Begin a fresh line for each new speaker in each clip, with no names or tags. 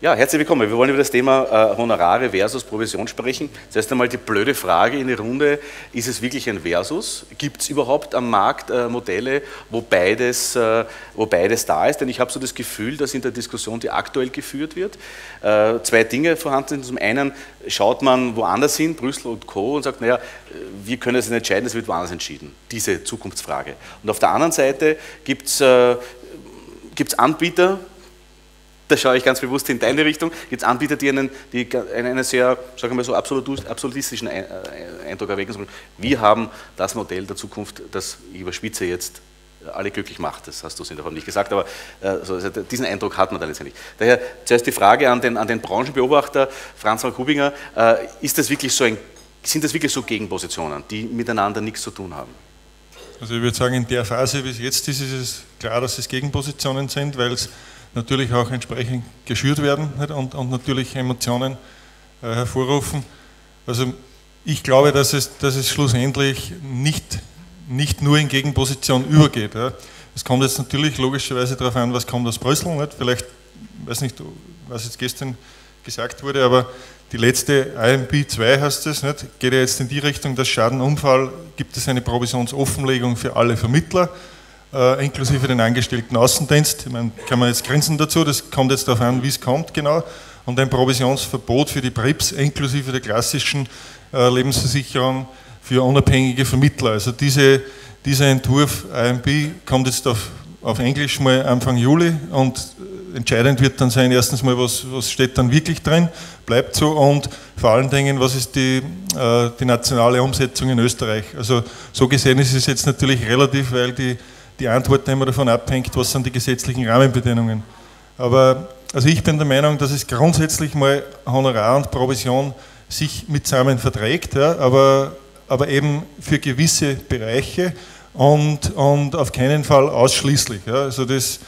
Ja, herzlich willkommen. Wir wollen über das Thema äh, Honorare versus Provision sprechen. Zuerst einmal die blöde Frage in die Runde, ist es wirklich ein Versus? Gibt es überhaupt am Markt äh, Modelle, wo beides, äh, wo beides da ist? Denn ich habe so das Gefühl, dass in der Diskussion, die aktuell geführt wird, äh, zwei Dinge vorhanden sind. Zum einen schaut man woanders hin, Brüssel und Co. und sagt, naja, wir können es nicht entscheiden, es wird woanders entschieden. Diese Zukunftsfrage. Und auf der anderen Seite gibt es äh, Anbieter, da schaue ich ganz bewusst in deine Richtung, es Anbieter, die einen, die einen sehr, sagen wir mal so, absolutistischen äh, Eindruck erwecken. Wir haben das Modell der Zukunft, das ich überspitze jetzt alle glücklich macht. Das hast du in der Form nicht gesagt, aber also diesen Eindruck hat man dann letztendlich. Daher zuerst die Frage an den, an den Branchenbeobachter Franz Kubinger, äh, ist das wirklich so ein, sind das wirklich so Gegenpositionen, die miteinander nichts zu tun haben?
Also ich würde sagen, in der Phase, wie es jetzt ist, ist es klar, dass es Gegenpositionen sind, weil es natürlich auch entsprechend geschürt werden und, und natürlich Emotionen äh, hervorrufen. Also ich glaube, dass es, dass es schlussendlich nicht, nicht nur in Gegenposition übergeht. Ja. Es kommt jetzt natürlich logischerweise darauf an, was kommt aus Brüssel. Nicht? Vielleicht, weiß nicht, was jetzt gestern gesagt wurde, aber die letzte IMP 2 heißt es, nicht? geht ja jetzt in die Richtung, dass Schadenunfall gibt es eine Provisionsoffenlegung für alle Vermittler äh, inklusive den angestellten Außendienst. Ich meine, kann man jetzt grenzen dazu, das kommt jetzt darauf an, wie es kommt genau. Und ein Provisionsverbot für die PRIPS inklusive der klassischen äh, Lebensversicherung für unabhängige Vermittler. Also diese, dieser Entwurf IMB kommt jetzt auf, auf Englisch mal Anfang Juli und entscheidend wird dann sein, erstens mal, was, was steht dann wirklich drin, bleibt so und vor allen Dingen, was ist die, äh, die nationale Umsetzung in Österreich. Also so gesehen ist es jetzt natürlich relativ, weil die die Antwort immer davon abhängt, was sind die gesetzlichen Rahmenbedingungen. Aber also ich bin der Meinung, dass es grundsätzlich mal Honorar und Provision sich mitsammen verträgt, ja, aber, aber eben für gewisse Bereiche und, und auf keinen Fall ausschließlich. Ja. Also das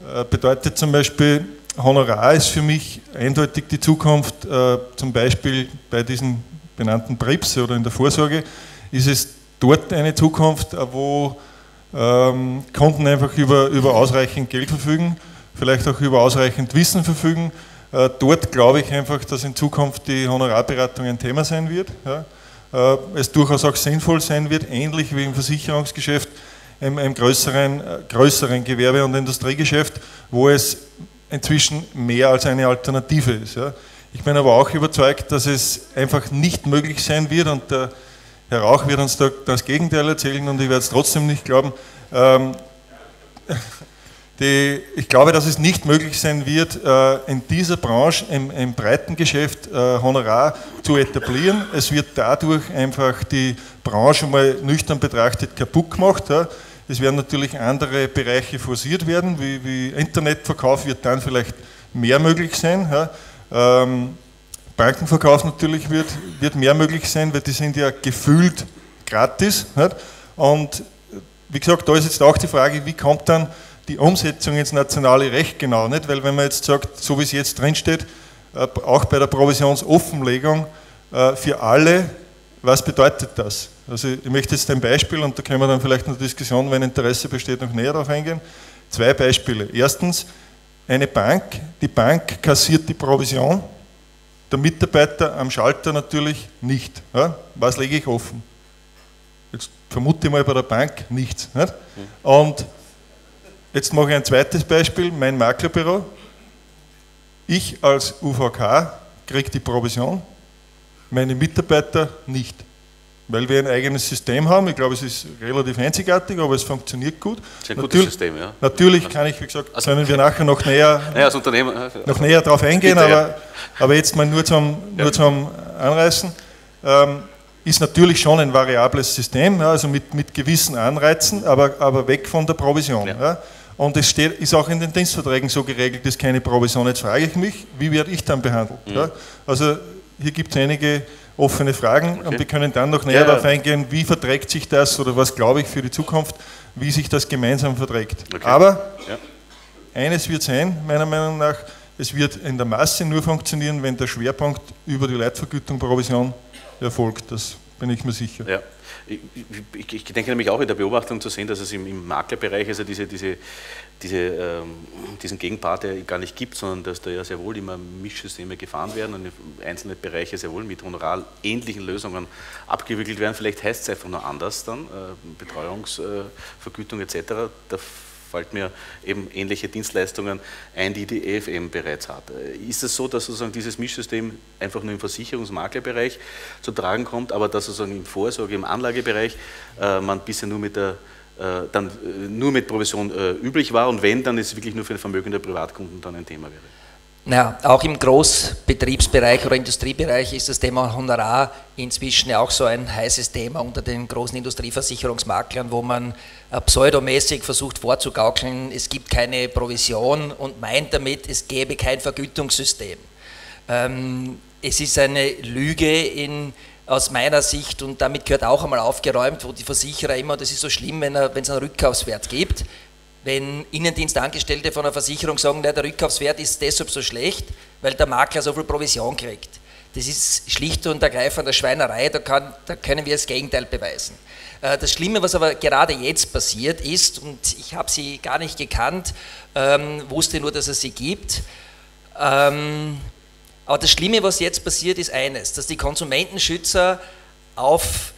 äh, bedeutet zum Beispiel, Honorar ist für mich eindeutig die Zukunft, äh, zum Beispiel bei diesen benannten PRIPS oder in der Vorsorge, ist es dort eine Zukunft, wo ähm, Kunden einfach über, über ausreichend Geld verfügen, vielleicht auch über ausreichend Wissen verfügen. Äh, dort glaube ich einfach, dass in Zukunft die Honorarberatung ein Thema sein wird. Ja. Äh, es durchaus auch sinnvoll sein wird, ähnlich wie im Versicherungsgeschäft, im, im größeren, äh, größeren Gewerbe- und Industriegeschäft, wo es inzwischen mehr als eine Alternative ist. Ja. Ich bin aber auch überzeugt, dass es einfach nicht möglich sein wird und der Herr Rauch wird uns da das Gegenteil erzählen und ich werde es trotzdem nicht glauben. Ähm, die, ich glaube, dass es nicht möglich sein wird, äh, in dieser Branche im, im breiten Geschäft äh, Honorar zu etablieren. Es wird dadurch einfach die Branche mal nüchtern betrachtet kaputt gemacht. Es werden natürlich andere Bereiche forciert werden, wie, wie Internetverkauf wird dann vielleicht mehr möglich sein. Ähm, Bankenverkauf natürlich wird, wird mehr möglich sein, weil die sind ja gefühlt gratis. Nicht? Und wie gesagt, da ist jetzt auch die Frage, wie kommt dann die Umsetzung ins nationale Recht genau? Nicht? Weil wenn man jetzt sagt, so wie es jetzt drinsteht, äh, auch bei der Provisionsoffenlegung äh, für alle, was bedeutet das? Also ich möchte jetzt ein Beispiel und da können wir dann vielleicht in der Diskussion, wenn Interesse besteht, noch näher darauf eingehen. Zwei Beispiele. Erstens, eine Bank, die Bank kassiert die Provision der Mitarbeiter am Schalter natürlich nicht. Ja? Was lege ich offen? Jetzt vermute ich mal bei der Bank nichts. Nicht? Und jetzt mache ich ein zweites Beispiel, mein Maklerbüro. Ich als UVK kriege die Provision, meine Mitarbeiter nicht weil wir ein eigenes System haben. Ich glaube, es ist relativ einzigartig, aber es funktioniert gut.
Das ist ein gutes System, ja.
Natürlich kann ich, wie gesagt, also, können wir nachher noch näher,
naja, als Unternehmer,
noch näher darauf eingehen, Bitte, aber, ja. aber jetzt mal nur zum, nur zum Anreißen. Ähm, ist natürlich schon ein variables System, ja, also mit, mit gewissen Anreizen, aber, aber weg von der Provision. Ja. Und es steht, ist auch in den Dienstverträgen so geregelt, dass keine Provision. Jetzt frage ich mich, wie werde ich dann behandelt? Mhm. Also hier gibt es einige offene Fragen okay. und wir können dann noch näher ja, darauf eingehen, wie verträgt sich das oder was glaube ich für die Zukunft, wie sich das gemeinsam verträgt. Okay. Aber ja. eines wird sein, meiner Meinung nach, es wird in der Masse nur funktionieren, wenn der Schwerpunkt über die Leitvergütung Provision erfolgt. Das bin ich mir sicher.
Ja. Ich, ich, denke nämlich auch in der Beobachtung zu sehen, dass es im, im Maklerbereich also diese, diese, diese, ähm, diesen Gegenpart gar nicht gibt, sondern dass da ja sehr wohl immer Mischsysteme gefahren werden und einzelne Bereiche sehr wohl mit honorarähnlichen Lösungen abgewickelt werden. Vielleicht heißt es einfach nur anders dann, äh, Betreuungsvergütung äh, etc. Da fällt mir eben ähnliche Dienstleistungen ein, die die EFM bereits hat. Ist es so, dass sozusagen dieses Mischsystem einfach nur im Versicherungsmaklerbereich zu tragen kommt, aber dass sozusagen im Vorsorge, im Anlagebereich äh, man bisher nur mit der äh, dann äh, nur mit Provision äh, üblich war und wenn, dann ist es wirklich nur für den Vermögen der Privatkunden dann ein Thema wäre.
Naja, auch im Großbetriebsbereich oder Industriebereich ist das Thema Honorar inzwischen auch so ein heißes Thema unter den großen Industrieversicherungsmaklern, wo man äh, pseudomäßig versucht vorzugaukeln, es gibt keine Provision und meint damit, es gäbe kein Vergütungssystem. Ähm, es ist eine Lüge in, aus meiner Sicht und damit gehört auch einmal aufgeräumt, wo die Versicherer immer, das ist so schlimm, wenn, wenn es einen Rückkaufswert gibt, wenn Innendienstangestellte von einer Versicherung sagen, der Rückkaufswert ist deshalb so schlecht, weil der Makler so viel Provision kriegt. Das ist schlicht und ergreifend eine Schweinerei, da, kann, da können wir das Gegenteil beweisen. Äh, das Schlimme, was aber gerade jetzt passiert ist, und ich habe sie gar nicht gekannt, ähm, wusste nur, dass es sie gibt, ähm, aber das Schlimme, was jetzt passiert, ist eines, dass die Konsumentenschützer auf,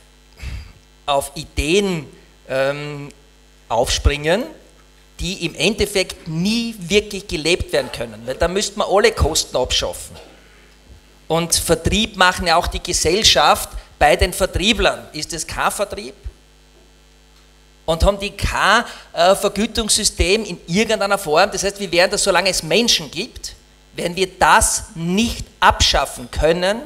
auf Ideen ähm, aufspringen, die im Endeffekt nie wirklich gelebt werden können, weil da müsste man alle Kosten abschaffen. Und Vertrieb machen ja auch die Gesellschaft bei den Vertrieblern. Ist es kein Vertrieb? Und haben die kein äh, Vergütungssystem in irgendeiner Form. Das heißt, wir werden das, solange es Menschen gibt, werden wir das nicht abschaffen können,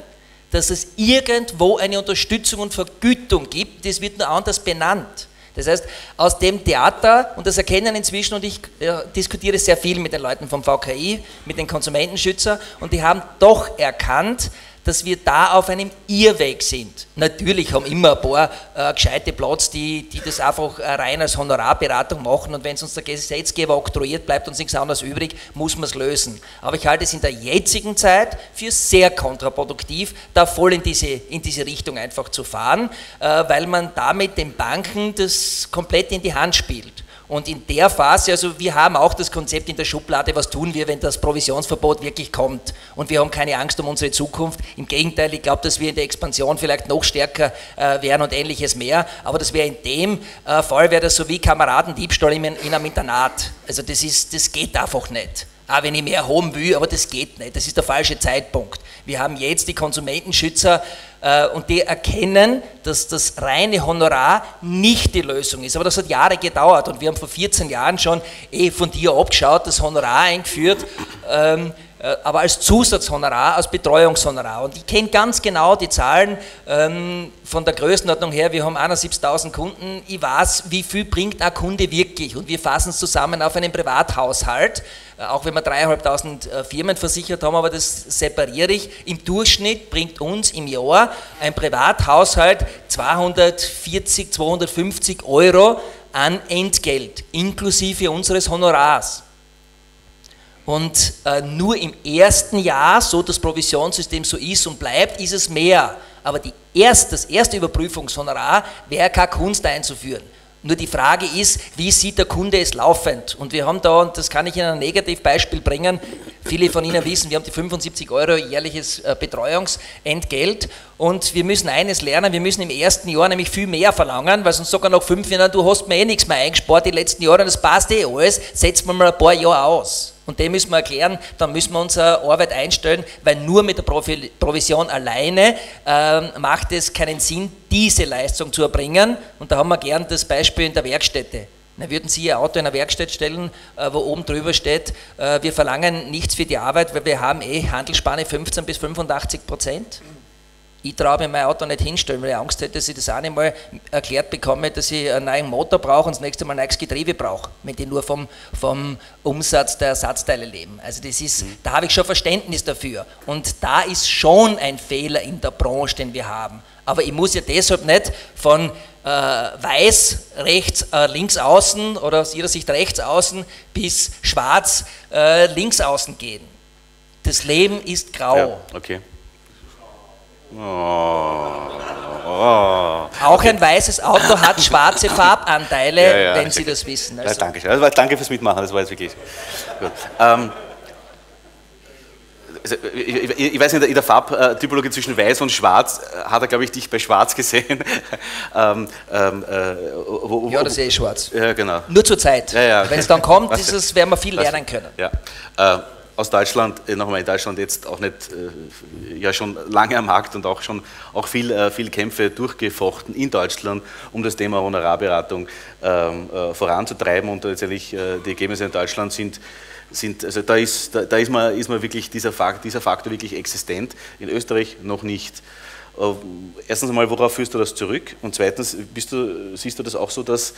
dass es irgendwo eine Unterstützung und Vergütung gibt. Das wird nur anders benannt. Das heißt, aus dem Theater, und das erkennen inzwischen, und ich äh, diskutiere sehr viel mit den Leuten vom VKI, mit den Konsumentenschützern, und die haben doch erkannt, dass wir da auf einem Irrweg sind. Natürlich haben immer ein paar äh, gescheite Platz, die, die das einfach äh, rein als Honorarberatung machen und wenn es uns der Gesetzgeber oktroyiert, bleibt uns nichts anderes übrig, muss man es lösen. Aber ich halte es in der jetzigen Zeit für sehr kontraproduktiv, da voll in diese, in diese Richtung einfach zu fahren, äh, weil man damit den Banken das komplett in die Hand spielt. Und in der Phase, also wir haben auch das Konzept in der Schublade, was tun wir, wenn das Provisionsverbot wirklich kommt. Und wir haben keine Angst um unsere Zukunft. Im Gegenteil, ich glaube, dass wir in der Expansion vielleicht noch stärker äh, wären und ähnliches mehr. Aber das wäre in dem äh, Fall, wäre das so wie Kameradendiebstahl in, in einem Internat. Also das, ist, das geht einfach nicht auch wenn ich mehr haben will, aber das geht nicht, das ist der falsche Zeitpunkt. Wir haben jetzt die Konsumentenschützer und die erkennen, dass das reine Honorar nicht die Lösung ist. Aber das hat Jahre gedauert und wir haben vor 14 Jahren schon eh von dir abgeschaut, das Honorar eingeführt. Ähm, äh, aber als Zusatzhonorar, als Betreuungshonorar. Und ich kenne ganz genau die Zahlen ähm, von der Größenordnung her. Wir haben 71.000 Kunden. Ich weiß, wie viel bringt ein Kunde wirklich. Und wir fassen es zusammen auf einen Privathaushalt. Äh, auch wenn wir 3.500 äh, Firmen versichert haben, aber das separiere ich. Im Durchschnitt bringt uns im Jahr ein Privathaushalt 240, 250 Euro an Entgelt, inklusive unseres Honorars. Und äh, nur im ersten Jahr, so das Provisionssystem so ist und bleibt, ist es mehr. Aber die erst, das erste Überprüfungshonorar wäre keine Kunst einzuführen. Nur die Frage ist, wie sieht der Kunde es laufend? Und wir haben da, und das kann ich in ein Negativbeispiel bringen, viele von Ihnen wissen, wir haben die 75 Euro jährliches äh, Betreuungsentgelt und wir müssen eines lernen, wir müssen im ersten Jahr nämlich viel mehr verlangen, weil sonst sogar nach fünf Jahren, du hast mir eh nichts mehr eingespart die letzten Jahre, das passt eh alles, setzen wir mal ein paar Jahre aus. Und dem müssen wir erklären, dann müssen wir unsere Arbeit einstellen, weil nur mit der Provision alleine äh, macht es keinen Sinn, diese Leistung zu erbringen. Und da haben wir gern das Beispiel in der Werkstätte. Dann würden Sie Ihr Auto in eine Werkstatt stellen, äh, wo oben drüber steht, äh, wir verlangen nichts für die Arbeit, weil wir haben eh Handelsspanne 15 bis 85 Prozent ich traue mir mein Auto nicht hinstellen, weil ich Angst hätte, dass ich das auch nicht mal erklärt bekomme, dass ich einen neuen Motor brauche und das nächste Mal ein neues Getriebe brauche, wenn die nur vom, vom Umsatz der Ersatzteile leben. Also das ist, mhm. da habe ich schon Verständnis dafür. Und da ist schon ein Fehler in der Branche, den wir haben. Aber ich muss ja deshalb nicht von äh, weiß rechts, äh, links außen oder aus ihrer Sicht rechts außen bis schwarz äh, links außen gehen. Das Leben ist grau.
Ja, okay.
Oh. Oh. Auch ein weißes Auto hat schwarze Farbanteile, ja, ja, wenn Sie das wissen.
Also. Ja, danke schön. Also, danke fürs Mitmachen, das war jetzt wirklich gut. Ähm, also, ich, ich, weiß nicht, in der Farbtypologie zwischen weiß und schwarz äh, hat er, glaube ich, dich bei schwarz gesehen.
ähm, ähm, äh, wo, wo, ja, das sehe ich schwarz.
Ja, genau.
Nur zur Zeit. Wenn es dann kommt, dieses, werden wir viel lernen können.
Ja. Äh, aus Deutschland, äh, nochmal in Deutschland jetzt auch nicht, äh, ja schon lange am Markt und auch schon auch viel, äh, viel Kämpfe durchgefochten in Deutschland, um das Thema Honorarberatung ähm, äh, voranzutreiben und letztendlich die Ergebnisse in Deutschland sind sind, also da ist, da, da ist, man, ist man wirklich dieser Faktor, dieser Faktor wirklich existent, in Österreich noch nicht. Äh, erstens einmal, worauf führst du das zurück? Und zweitens, du, siehst du das auch so, dass,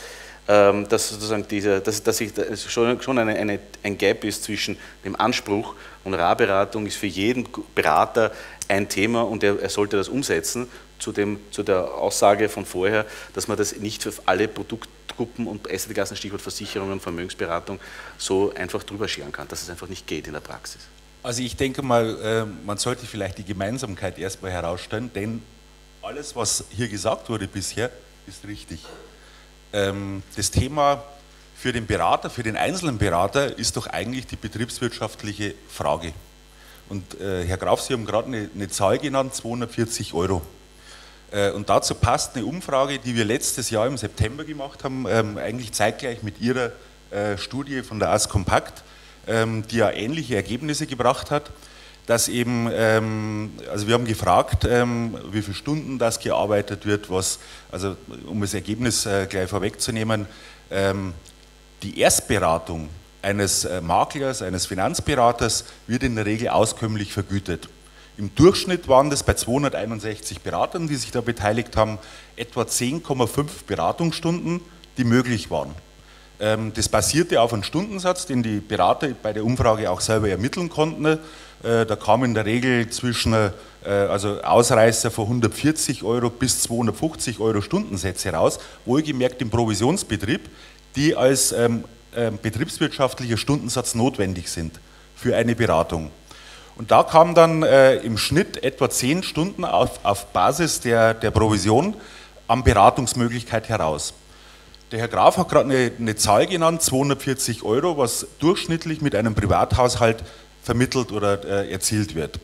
ähm, dass sozusagen diese, dass, dass ich, dass schon, schon eine, eine, ein Gap ist zwischen dem Anspruch und Rahberatung ist für jeden Berater ein Thema und er, er sollte das umsetzen zu, dem, zu der Aussage von vorher, dass man das nicht für alle Produktgruppen und Assetklassen, Stichwort Versicherungen, Vermögensberatung, so einfach drüber scheren kann, dass es einfach nicht geht in der Praxis.
Also ich denke mal, äh, man sollte vielleicht die Gemeinsamkeit erstmal herausstellen, denn alles, was hier gesagt wurde bisher, ist richtig. Ähm, das Thema für den Berater, für den einzelnen Berater ist doch eigentlich die betriebswirtschaftliche Frage. Und äh, Herr Graf, Sie haben gerade eine, Zahl genannt, 240 Euro. Äh, und dazu passt eine Umfrage, die wir letztes Jahr im September gemacht haben, ähm, eigentlich zeitgleich mit Ihrer Studie von der AS Compact, die ja ähnliche Ergebnisse gebracht hat, dass eben, ähm, also wir haben gefragt, wie viele Stunden das gearbeitet wird, was, also um das Ergebnis äh, gleich vorwegzunehmen, die Erstberatung eines Maklers, eines Finanzberaters wird in der Regel auskömmlich vergütet. Im Durchschnitt waren das bei 261 Beratern, die sich da beteiligt haben, etwa 10,5 Beratungsstunden, die möglich waren. Ähm, das basierte auf einem Stundensatz, den die Berater bei der Umfrage auch selber ermitteln konnten. Äh, da kam in der Regel zwischen äh, also Ausreißer von 140 Euro bis 250 Euro Stundensätze raus, wohlgemerkt im Provisionsbetrieb, die als ähm, ähm, betriebswirtschaftlicher Stundensatz notwendig sind für eine Beratung. Und da kam dann äh, im Schnitt etwa zehn Stunden auf, Basis der Provision an Beratungsmöglichkeit heraus. Der Herr Graf hat gerade eine, eine, Zahl genannt, 240 Euro, was durchschnittlich mit einem Privathaushalt vermittelt oder äh, erzielt wird.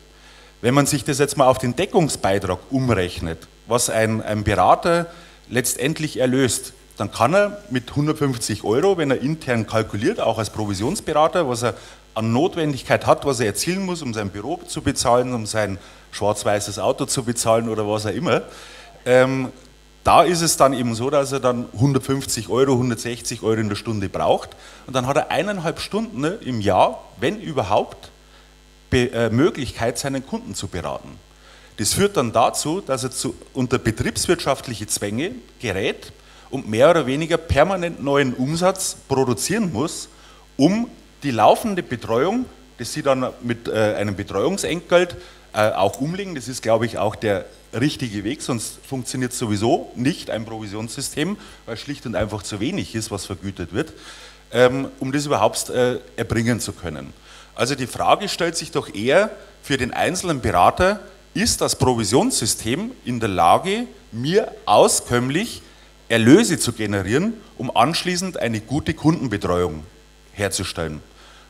Wenn man sich das jetzt mal auf den Deckungsbeitrag umrechnet, was ein, ein Berater letztendlich erlöst, dann kann er mit 150 Euro, wenn er intern kalkuliert, auch als Provisionsberater, was er an Notwendigkeit hat, was er erzielen muss, um sein Büro zu bezahlen, um sein schwarz-weißes Auto zu bezahlen oder was auch immer, ähm, da ist es dann eben so, dass er dann 150 Euro, 160 Euro in der Stunde braucht und dann hat er eineinhalb Stunden im Jahr, wenn überhaupt, Be äh, Möglichkeit, seinen Kunden zu beraten. Das führt dann dazu, dass er zu, unter betriebswirtschaftliche Zwänge gerät und mehr oder weniger permanent neuen Umsatz produzieren muss, um die laufende Betreuung, das Sie dann mit äh, einem Betreuungsentgelt äh, auch umlegen, das ist, glaube ich, auch der richtige Weg, sonst funktioniert sowieso nicht ein Provisionssystem, weil schlicht und einfach zu wenig ist, was vergütet wird, ähm, um das überhaupt äh, erbringen zu können. Also die Frage stellt sich doch eher für den einzelnen Berater, ist das Provisionssystem in der Lage, mir auskömmlich Erlöse zu generieren, um anschließend eine gute Kundenbetreuung herzustellen.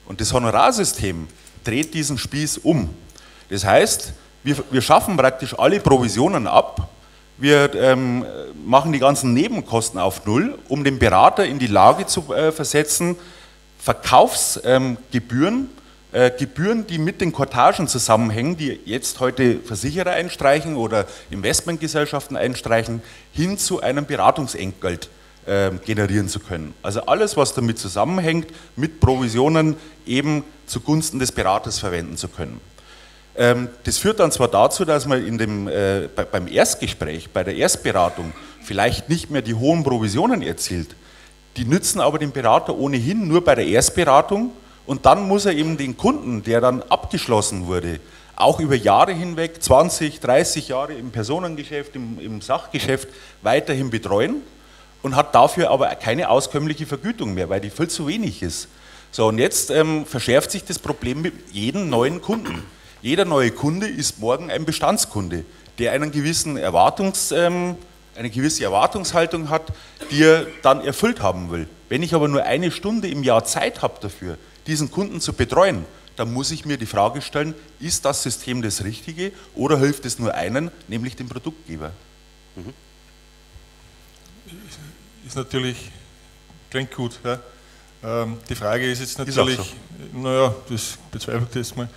Und das Honorarsystem dreht diesen Spieß um. Das heißt, wir, wir schaffen praktisch alle Provisionen ab, wir ähm, machen die ganzen Nebenkosten auf Null, um den Berater in die Lage zu äh, versetzen, Verkaufsgebühren, ähm, äh, Gebühren, die mit den Kortagen zusammenhängen, die jetzt heute Versicherer einstreichen oder Investmentgesellschaften einstreichen, hin zu einem Beratungsentgelt ähm, generieren zu können. Also alles, was damit zusammenhängt, mit Provisionen eben zugunsten des Beraters verwenden zu können. Ähm, das führt dann zwar dazu, dass man in dem, äh, beim Erstgespräch, bei der Erstberatung vielleicht nicht mehr die hohen Provisionen erzielt. Die nützen aber dem Berater ohnehin nur bei der Erstberatung und dann muss er eben den Kunden, der dann abgeschlossen wurde, auch über Jahre hinweg, 20, 30 Jahre im Personengeschäft, im, im Sachgeschäft weiterhin betreuen und hat dafür aber keine auskömmliche Vergütung mehr, weil die viel zu wenig ist. So, und jetzt ähm, verschärft sich das Problem mit jedem neuen Kunden. Jeder neue Kunde ist morgen ein Bestandskunde, der einen gewissen Erwartungs, ähm, eine gewisse Erwartungshaltung hat, die er dann erfüllt haben will. Wenn ich aber nur eine Stunde im Jahr Zeit habe dafür, diesen Kunden zu betreuen, dann muss ich mir die Frage stellen, ist das System das Richtige oder hilft es nur einen, nämlich dem Produktgeber? Mhm.
Ist natürlich, klingt gut. Ja. Ähm, die Frage ist jetzt natürlich, ist so. naja, das bezweifle ich jetzt mal,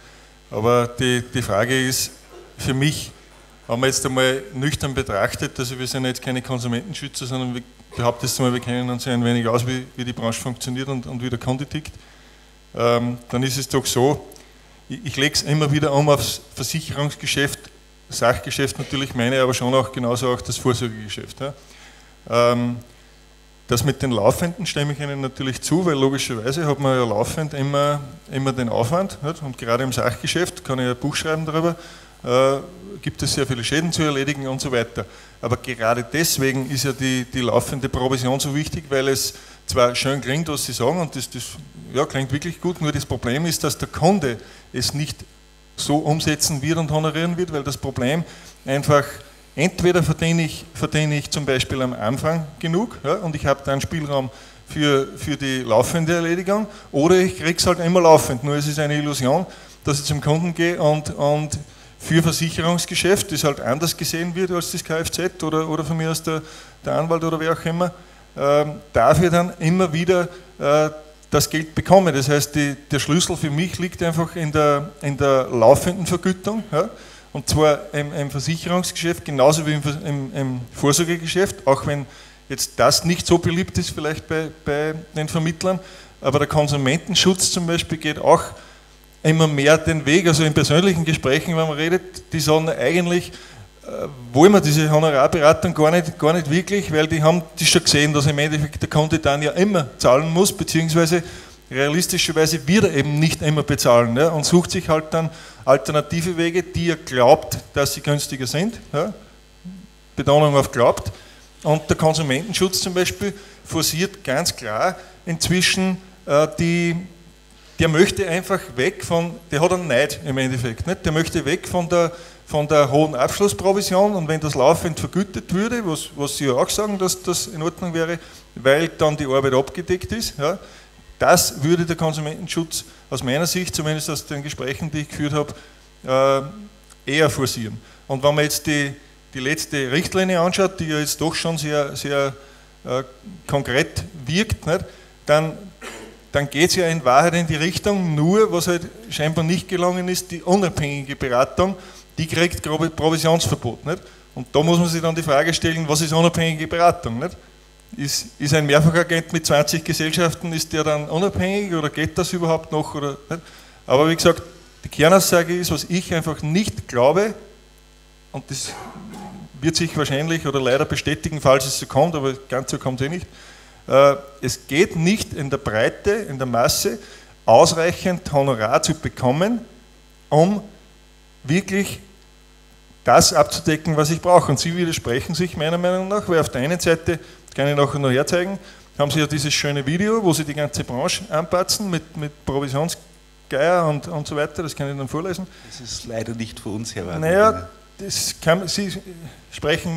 aber die, die Frage ist für mich, wenn man jetzt einmal nüchtern betrachtet, also wir sind jetzt keine Konsumentenschützer, sondern wir behaupten jetzt mal, wir kennen uns ein wenig aus, wie, wie die Branche funktioniert und, und wie der Kunde tickt, ähm, dann ist es doch so, ich, ich lege es immer wieder um aufs Versicherungsgeschäft, Sachgeschäft natürlich meine, aber schon auch genauso auch das Vorsorgegeschäft. Ja. Ähm, das mit den Laufenden stimme ich Ihnen natürlich zu, weil logischerweise hat man ja laufend immer, immer den Aufwand nicht? und gerade im Sachgeschäft kann ich ein Buch schreiben darüber, äh, gibt es sehr viele Schäden zu erledigen und so weiter. Aber gerade deswegen ist ja die, die laufende Provision so wichtig, weil es zwar schön klingt, was Sie sagen, und das, das ja, klingt wirklich gut, nur das Problem ist, dass der Kunde es nicht so umsetzen wird und honorieren wird, weil das Problem einfach entweder verdiene ich, verdiene ich zum Beispiel am Anfang genug ja, und ich habe dann Spielraum für, für die laufende Erledigung oder ich kriege es halt immer laufend. Nur es ist eine Illusion, dass ich zum Kunden gehe und, und für Versicherungsgeschäft, das halt anders gesehen wird als das Kfz oder, oder von mir aus der, der Anwalt oder wer auch immer, äh, dafür dann immer wieder äh, das Geld bekomme. Das heißt, die, der Schlüssel für mich liegt einfach in der, in der laufenden Vergütung. Ja? Und zwar im, im, Versicherungsgeschäft genauso wie im, im, im, Vorsorgegeschäft, auch wenn jetzt das nicht so beliebt ist vielleicht bei, bei den Vermittlern. Aber der Konsumentenschutz zum Beispiel geht auch immer mehr den Weg. Also in persönlichen Gesprächen, wenn man redet, die sagen eigentlich, äh, wollen wir diese Honorarberatung gar nicht, gar nicht wirklich, weil die haben das schon gesehen, dass im Endeffekt der Kunde dann ja immer zahlen muss, beziehungsweise realistischerweise wird er eben nicht immer bezahlen ja, und sucht sich halt dann alternative Wege, die er glaubt, dass sie günstiger sind. Ja. Betonung auf glaubt. Und der Konsumentenschutz zum Beispiel forciert ganz klar inzwischen äh, die, der möchte einfach weg von, der hat einen Neid im Endeffekt, nicht? der möchte weg von der von der hohen Abschlussprovision und wenn das laufend vergütet würde, was, was Sie ja auch sagen, dass das in Ordnung wäre, weil dann die Arbeit abgedeckt ist, ja, das würde der Konsumentenschutz aus meiner Sicht, zumindest aus den Gesprächen, die ich geführt habe, äh, eher forcieren. Und wenn man jetzt die, die letzte Richtlinie anschaut, die ja jetzt doch schon sehr, sehr äh, konkret wirkt, dann, dann geht es ja in Wahrheit in die Richtung, nur was halt scheinbar nicht gelungen ist, die unabhängige Beratung die kriegt Provisionsverbot. Und da muss man sich dann die Frage stellen, was ist unabhängige Beratung? Nicht? Ist, ist ein Mehrfachagent mit 20 Gesellschaften, ist der dann unabhängig oder geht das überhaupt noch? Oder? Aber wie gesagt, die Kernaussage ist, was ich einfach nicht glaube, und das wird sich wahrscheinlich oder leider bestätigen, falls es so kommt, aber ganz so kommt es eh nicht. Äh, es geht nicht in der Breite, in der Masse ausreichend Honorar zu bekommen, um wirklich das abzudecken, was ich brauche. Und Sie widersprechen sich meiner Meinung nach, weil auf der einen Seite, kann ich nachher noch herzeigen, haben Sie ja dieses schöne Video, wo Sie die ganze Branche anpatzen mit, mit Provisionsgeier und, und so weiter, das kann ich dann vorlesen.
Das ist leider nicht für uns, Herr
Wagner. Naja, das kann, Sie sprechen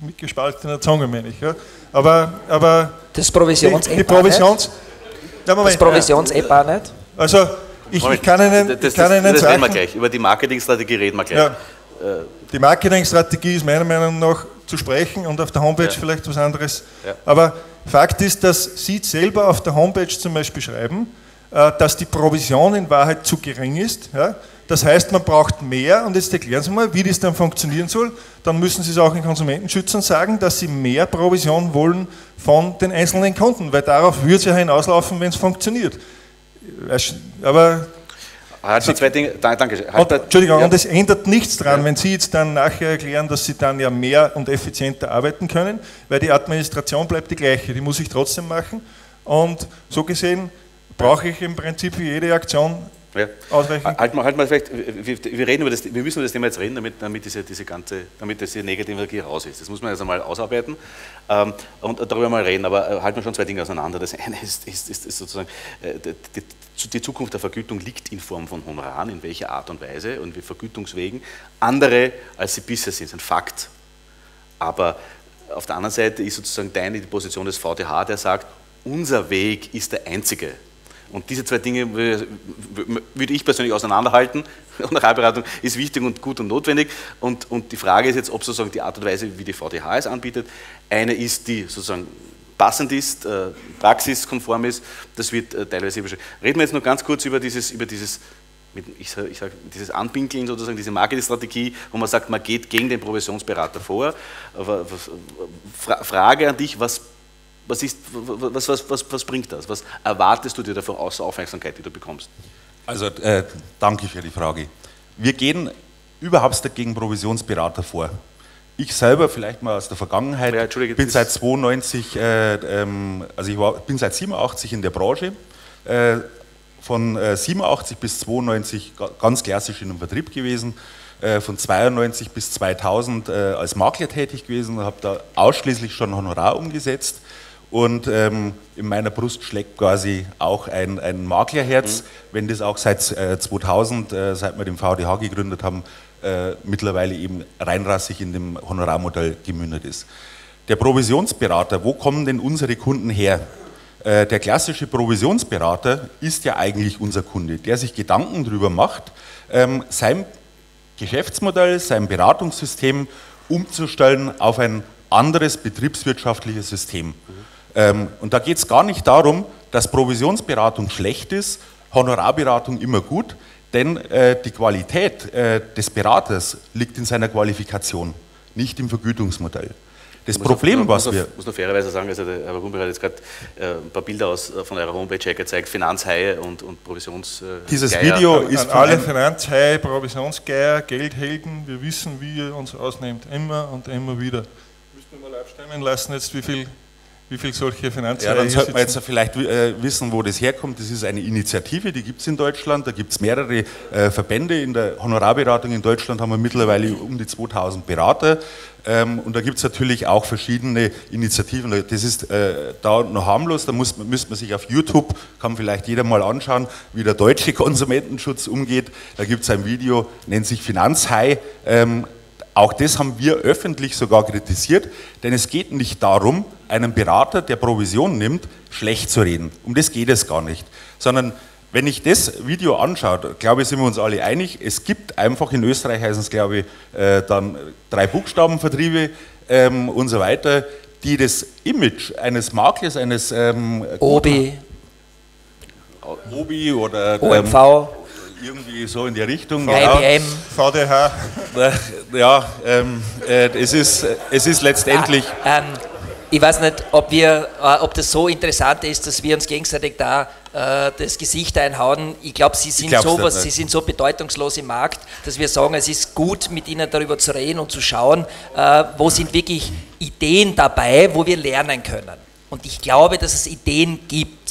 mit gespaltener Zunge, meine ich. Ja. Aber, aber
das Provisions
die, die Provisions,
das Provisions-EPA nicht?
Also ich, ich kann Ihnen, das,
das, kann Ihnen das sagen, reden wir gleich. Über die Marketingstrategie reden wir gleich. Ja,
die Marketingstrategie ist meiner Meinung nach zu sprechen und auf der Homepage ja. vielleicht was anderes. Ja. Aber Fakt ist, dass Sie selber auf der Homepage zum Beispiel schreiben, äh, dass die Provision in Wahrheit zu gering ist. Das heißt, man braucht mehr und jetzt erklären Sie mal, wie das dann funktionieren soll. Dann müssen Sie es auch den Konsumentenschützern sagen, dass Sie mehr Provision wollen von den einzelnen Kunden, weil darauf würde es ja hinauslaufen, wenn es funktioniert. Aber
Halt Sie, zwei Dinge, danke.
Halt und, Entschuldigung, ja. und es ändert nichts daran, ja. wenn Sie jetzt dann nachher erklären, dass Sie dann ja mehr und effizienter arbeiten können, weil die Administration bleibt die gleiche, die muss ich trotzdem machen. Und so gesehen brauche ich im Prinzip für jede Aktion
Ja. Ausreichend? Halt mal, halt mal vielleicht, wir, wir, reden über das, wir müssen über das Thema jetzt reden, damit, damit, diese, diese ganze, damit diese negative Energie raus ist. Das muss man jetzt einmal ausarbeiten ähm, und darüber mal reden, aber äh, halten wir schon zwei Dinge auseinander. Das eine ist, ist, ist, ist sozusagen, äh, die, die, Zukunft der Vergütung liegt in Form von Honoraren, in welcher Art und Weise und wie Vergütungswegen. Andere, als sie bisher sind, sind Fakt. Aber auf der anderen Seite ist sozusagen deine die Position des VTH, der sagt, unser Weg ist der einzige und diese zwei Dinge würde ich persönlich auseinanderhalten. Honorarberatung ist wichtig und gut und notwendig. Und, und die Frage ist jetzt, ob sozusagen die Art und Weise, wie die VDH es anbietet, eine ist, die sozusagen passend ist, äh, praxiskonform ist. Das wird äh, teilweise beschrieben. Reden wir jetzt noch ganz kurz über dieses, über dieses ich sage, sag, dieses Anpinkeln sozusagen, diese Marketingstrategie, wo man sagt, man geht gegen den Provisionsberater vor. Frage an dich, was was, ist, was, was, was, was bringt das? Was erwartest du dir davon aus Aufmerksamkeit, die du bekommst?
Also äh, danke für die Frage. Wir gehen überhaupt nicht gegen Provisionsberater vor. Ich selber, vielleicht mal aus der Vergangenheit, ja, bin seit 92, äh, ähm, also ich war, bin seit 87 in der Branche. Äh, von 87 bis 92 ganz klassisch in einem Vertrieb gewesen. Äh, von 92 bis 2000 äh, als Makler tätig gewesen, habe da ausschließlich schon Honorar umgesetzt und ähm, in meiner Brust schlägt quasi auch ein, ein Maklerherz, mhm. wenn das auch seit äh, 2000, äh, seit wir den VDH gegründet haben, äh, mittlerweile eben reinrassig in dem Honorarmodell gemündet ist. Der Provisionsberater, wo kommen denn unsere Kunden her? Äh, der klassische Provisionsberater ist ja eigentlich unser Kunde, der sich Gedanken darüber macht, ähm, sein Geschäftsmodell, sein Beratungssystem umzustellen auf ein anderes betriebswirtschaftliches System. Mhm. Ähm, und da geht es gar nicht darum, dass Provisionsberatung schlecht ist, Honorarberatung immer gut, denn äh, die Qualität äh, des Beraters liegt in seiner Qualifikation, nicht im Vergütungsmodell. Das Problem,
noch,
was
muss
wir.
Ich muss noch fairerweise sagen, also der Herr Rumber hat jetzt gerade äh, ein paar Bilder aus, äh, von eurer Homepage gezeigt, Finanzhaie und, und Provisions.
Äh, Dieses Geier. Video ist. An alle Finanzhaie, Provisionsgeier, Geldhelden, wir wissen, wie ihr uns ausnehmt, immer und immer wieder. Müssen wir mal abstimmen lassen, jetzt wie viel wie viele solche Finanzhaie
Ja, dann sollte man jetzt vielleicht äh, wissen, wo das herkommt. Das ist eine Initiative, die gibt es in Deutschland. Da gibt es mehrere äh, Verbände. In der Honorarberatung in Deutschland haben wir mittlerweile um die 2000 Berater. Ähm, und da gibt es natürlich auch verschiedene Initiativen. Das ist äh, da noch harmlos. Da muss, müsste man sich auf YouTube, kann vielleicht jeder mal anschauen, wie der deutsche Konsumentenschutz umgeht. Da gibt es ein Video, nennt sich Finanzhai. Ähm, auch das haben wir öffentlich sogar kritisiert, denn es geht nicht darum, einen Berater, der Provision nimmt, schlecht zu reden. Um das geht es gar nicht. Sondern wenn ich das Video anschaue, glaube ich, sind wir uns alle einig, es gibt einfach in Österreich heißen es, glaube ich, äh, dann drei Buchstabenvertriebe ähm, und so weiter, die das Image eines Maklers, eines
ähm, Obi,
Obi oder
OMV,
ähm, irgendwie so in die Richtung.
IBM.
VDH.
Ja, ähm, äh, es, ist, es ist letztendlich.
Ja, ähm, ich weiß nicht, ob, wir, äh, ob das so interessant ist, dass wir uns gegenseitig da äh, das Gesicht einhauen. Ich glaube, sie, sind so, sie sind so bedeutungslos im Markt, dass wir sagen, es ist gut, mit ihnen darüber zu reden und zu schauen, äh, wo sind wirklich Ideen dabei, wo wir lernen können. Und ich glaube, dass es Ideen gibt,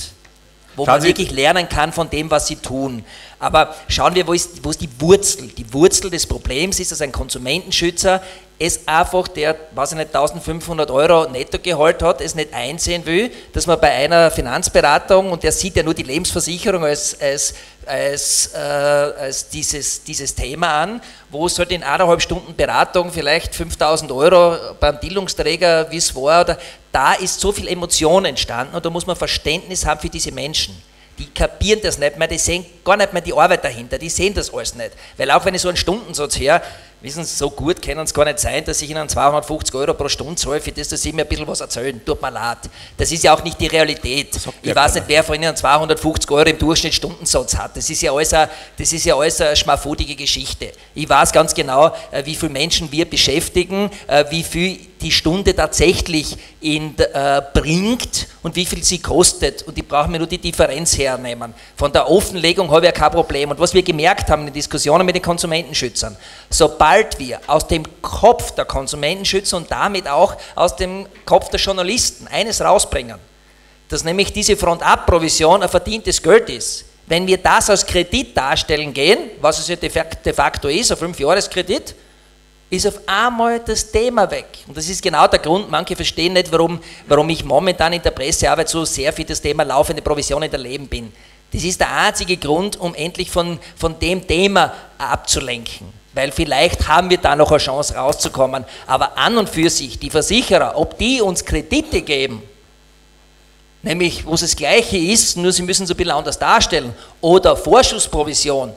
wo man wirklich lernen kann von dem, was sie tun. Aber schauen wir, wo ist, wo ist die Wurzel? Die Wurzel des Problems ist, dass ein Konsumentenschützer es einfach, der, weiß ich nicht, 1500 Euro Nettogehalt hat, es nicht einsehen will, dass man bei einer Finanzberatung, und der sieht ja nur die Lebensversicherung als, als, als, äh, als dieses, dieses Thema an, wo es halt in eineinhalb Stunden Beratung vielleicht 5000 Euro beim Bildungsträger, wie es war, oder, da ist so viel Emotion entstanden und da muss man Verständnis haben für diese Menschen die kapieren das nicht mehr, die sehen gar nicht mehr die Arbeit dahinter, die sehen das alles nicht. Weil auch wenn ich so einen Stundensatz her, wissen Sie, so gut kann es gar nicht sein, dass ich Ihnen 250 Euro pro Stunde zahle, für das, dass Sie mir ein bisschen was erzählen. Tut mir leid. Das ist ja auch nicht die Realität. Ich weiß nicht, wer von Ihnen 250 Euro im Durchschnitt Stundensatz hat. Das ist ja alles eine, das ist ja alles eine schmafudige Geschichte. Ich weiß ganz genau, äh, wie viele Menschen wir beschäftigen, äh, wie viel die Stunde tatsächlich in, äh, bringt und wie viel sie kostet. Und ich brauche mir nur die Differenz hernehmen. Von der Offenlegung habe ich ja kein Problem. Und was wir gemerkt haben in den Diskussionen mit den Konsumentenschützern, sobald wir aus dem Kopf der Konsumentenschützer und damit auch aus dem Kopf der Journalisten eines rausbringen, dass nämlich diese Front-Up-Provision ein verdientes Geld ist, Wenn wir das als Kredit darstellen gehen, was es ja de facto ist, ein Fünfjahreskredit, ist auf einmal das Thema weg. Und das ist genau der Grund, manche verstehen nicht, warum, warum ich momentan in der Pressearbeit so sehr für das Thema laufende Provisionen erleben bin. Das ist der einzige Grund, um endlich von, von dem Thema abzulenken. Weil vielleicht haben wir da noch eine Chance rauszukommen. Aber an und für sich, die Versicherer, ob die uns Kredite geben, nämlich wo es das Gleiche ist, nur sie müssen es ein bisschen anders darstellen, oder Vorschussprovision,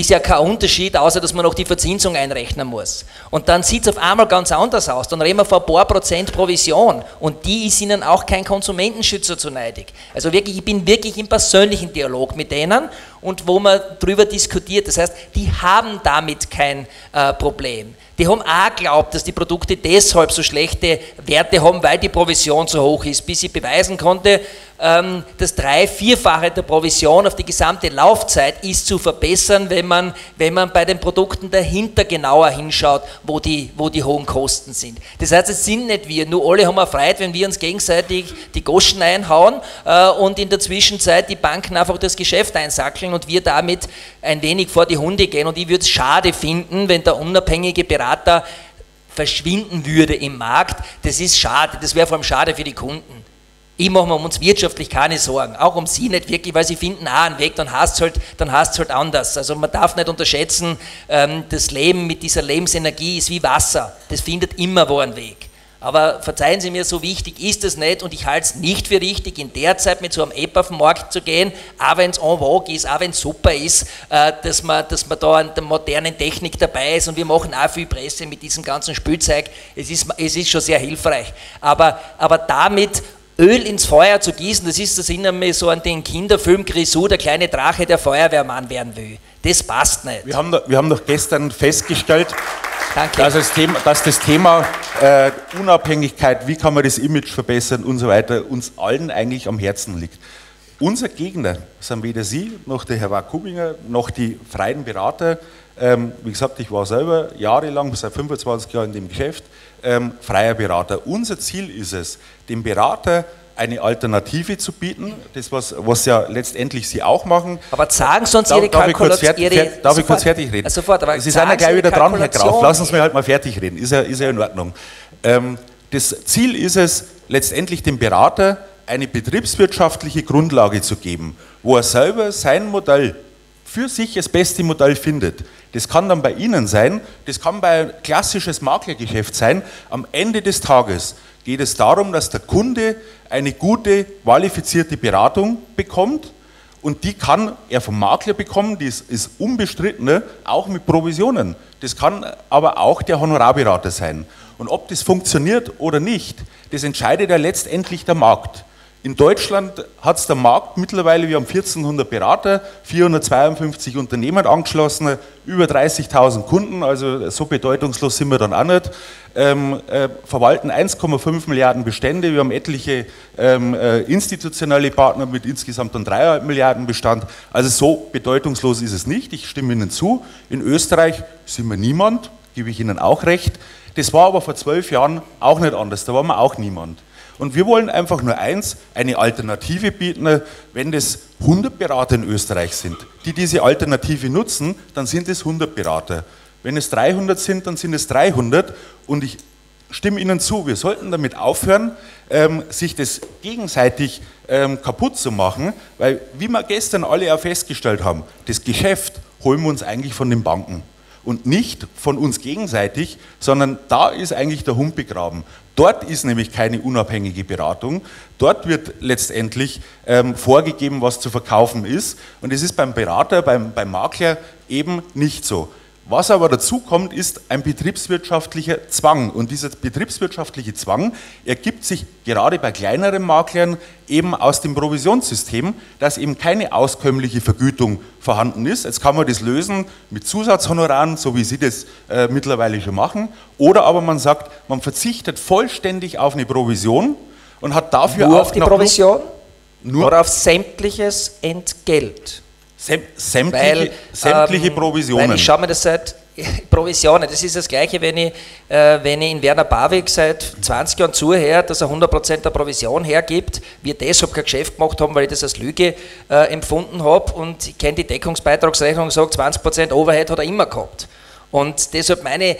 ist ja kein Unterschied, außer dass man noch die Verzinsung einrechnen muss. Und dann sieht es auf einmal ganz anders aus. Dann reden wir von ein paar Prozent Provision und die ist ihnen auch kein Konsumentenschützer zu neidig. Also wirklich, ich bin wirklich im persönlichen Dialog mit denen und wo man darüber diskutiert. Das heißt, die haben damit kein äh, Problem. Die haben auch geglaubt, dass die Produkte deshalb so schlechte Werte haben, weil die Provision so hoch ist, bis ich beweisen konnte, das drei-, vierfache der Provision auf die gesamte Laufzeit ist zu verbessern, wenn man, wenn man bei den Produkten dahinter genauer hinschaut, wo die, wo die hohen Kosten sind. Das heißt, es sind nicht wir, nur alle haben Freude, wenn wir uns gegenseitig die Goschen einhauen äh, und in der Zwischenzeit die Banken einfach das Geschäft einsackeln und wir damit ein wenig vor die Hunde gehen. Und ich würde es schade finden, wenn der unabhängige Berater verschwinden würde im Markt. Das ist schade, das wäre vor allem schade für die Kunden. Ich mache mir um uns wirtschaftlich keine Sorgen, auch um sie nicht wirklich, weil sie finden auch einen Weg, dann hast es halt, halt anders. Also man darf nicht unterschätzen, ähm, das Leben mit dieser Lebensenergie ist wie Wasser, das findet immer wo einen Weg. Aber verzeihen Sie mir, so wichtig ist es nicht und ich halte es nicht für richtig, in der Zeit mit so einem App auf den Markt zu gehen, auch wenn es en vogue ist, auch wenn es super ist, äh, dass, man, dass man da an der modernen Technik dabei ist und wir machen auch viel Presse mit diesem ganzen Spielzeug. Es ist, es ist schon sehr hilfreich. Aber, aber damit Öl ins Feuer zu gießen, das ist das mich so an den Kinderfilm Grisou, der kleine Drache, der Feuerwehrmann werden will. Das passt nicht.
Wir haben, da, wir haben doch gestern festgestellt, dass das Thema, dass das Thema äh, Unabhängigkeit, wie kann man das Image verbessern und so weiter, uns allen eigentlich am Herzen liegt. Unser Gegner sind weder Sie, noch der Herr Wakubinger, noch die freien Berater. Ähm, wie gesagt, ich war selber jahrelang, seit 25 Jahren in dem Geschäft ähm, freier Berater. Unser Ziel ist es, dem Berater eine Alternative zu bieten, das was, was ja letztendlich Sie auch machen.
Aber sagen Sie uns Ihre Kalkulation.
Darf ich kurz fertig reden?
Sofort, aber
Sie sind ja gleich wieder dran, Herr Graf. Lassen Sie mich halt mal fertig reden. Ist ja, ist ja in Ordnung. Ähm, das Ziel ist es, letztendlich dem Berater eine betriebswirtschaftliche Grundlage zu geben, wo er selber sein Modell für sich das beste Modell findet. Das kann dann bei Ihnen sein, das kann bei klassisches Maklergeschäft sein. Am Ende des Tages geht es darum, dass der Kunde eine gute, qualifizierte Beratung bekommt und die kann er vom Makler bekommen, die ist, unbestritten, auch mit Provisionen. Das kann aber auch der Honorarberater sein. Und ob das funktioniert oder nicht, das entscheidet ja letztendlich der Markt. In Deutschland hat es der Markt mittlerweile, wir haben 1400 Berater, 452 Unternehmen angeschlossen, über 30.000 Kunden, also so bedeutungslos sind wir dann auch nicht, ähm, äh, verwalten 1,5 Milliarden Bestände, wir haben etliche ähm, äh, institutionelle Partner mit insgesamt dann 3,5 Milliarden Bestand, also so bedeutungslos ist es nicht, ich stimme Ihnen zu, in Österreich sind wir niemand, gebe ich Ihnen auch recht, das war aber vor zwölf Jahren auch nicht anders, da waren wir auch niemand. Und wir wollen einfach nur eins, eine Alternative bieten. Wenn das 100 Berater in Österreich sind, die diese Alternative nutzen, dann sind es 100 Berater. Wenn es 300 sind, dann sind es 300. Und ich stimme Ihnen zu, wir sollten damit aufhören, ähm, sich das gegenseitig ähm, kaputt zu machen, weil, wie wir gestern alle auch festgestellt haben, das Geschäft holen wir uns eigentlich von den Banken und nicht von uns gegenseitig, sondern da ist eigentlich der Hund begraben. Dort ist nämlich keine unabhängige Beratung. Dort wird letztendlich ähm, vorgegeben, was zu verkaufen ist. Und es ist beim Berater, beim, beim Makler eben nicht so. Was aber dazu kommt, ist ein betriebswirtschaftlicher Zwang. Und dieser betriebswirtschaftliche Zwang ergibt sich gerade bei kleineren Maklern eben aus dem Provisionssystem, dass eben keine auskömmliche Vergütung vorhanden ist. Jetzt kann man das lösen mit Zusatzhonoraren, so wie Sie das äh, mittlerweile schon machen. Oder aber man sagt, man verzichtet vollständig auf eine Provision und hat dafür
nur auch auf die Provision nur oder auf sämtliches Entgelt.
Sämtliche, weil, sämtliche ähm, Provisionen.
Weil ich schaue mir das seit Provisionen, das ist das Gleiche, wenn ich, äh, wenn ich in Werner Barwig seit 20 Jahren zuhöre, dass er 100% der Provision hergibt, wir deshalb kein Geschäft gemacht haben, weil ich das als Lüge äh, empfunden habe und ich kenne die Deckungsbeitragsrechnung und sage, 20% Overhead hat er immer gehabt. Und deshalb meine,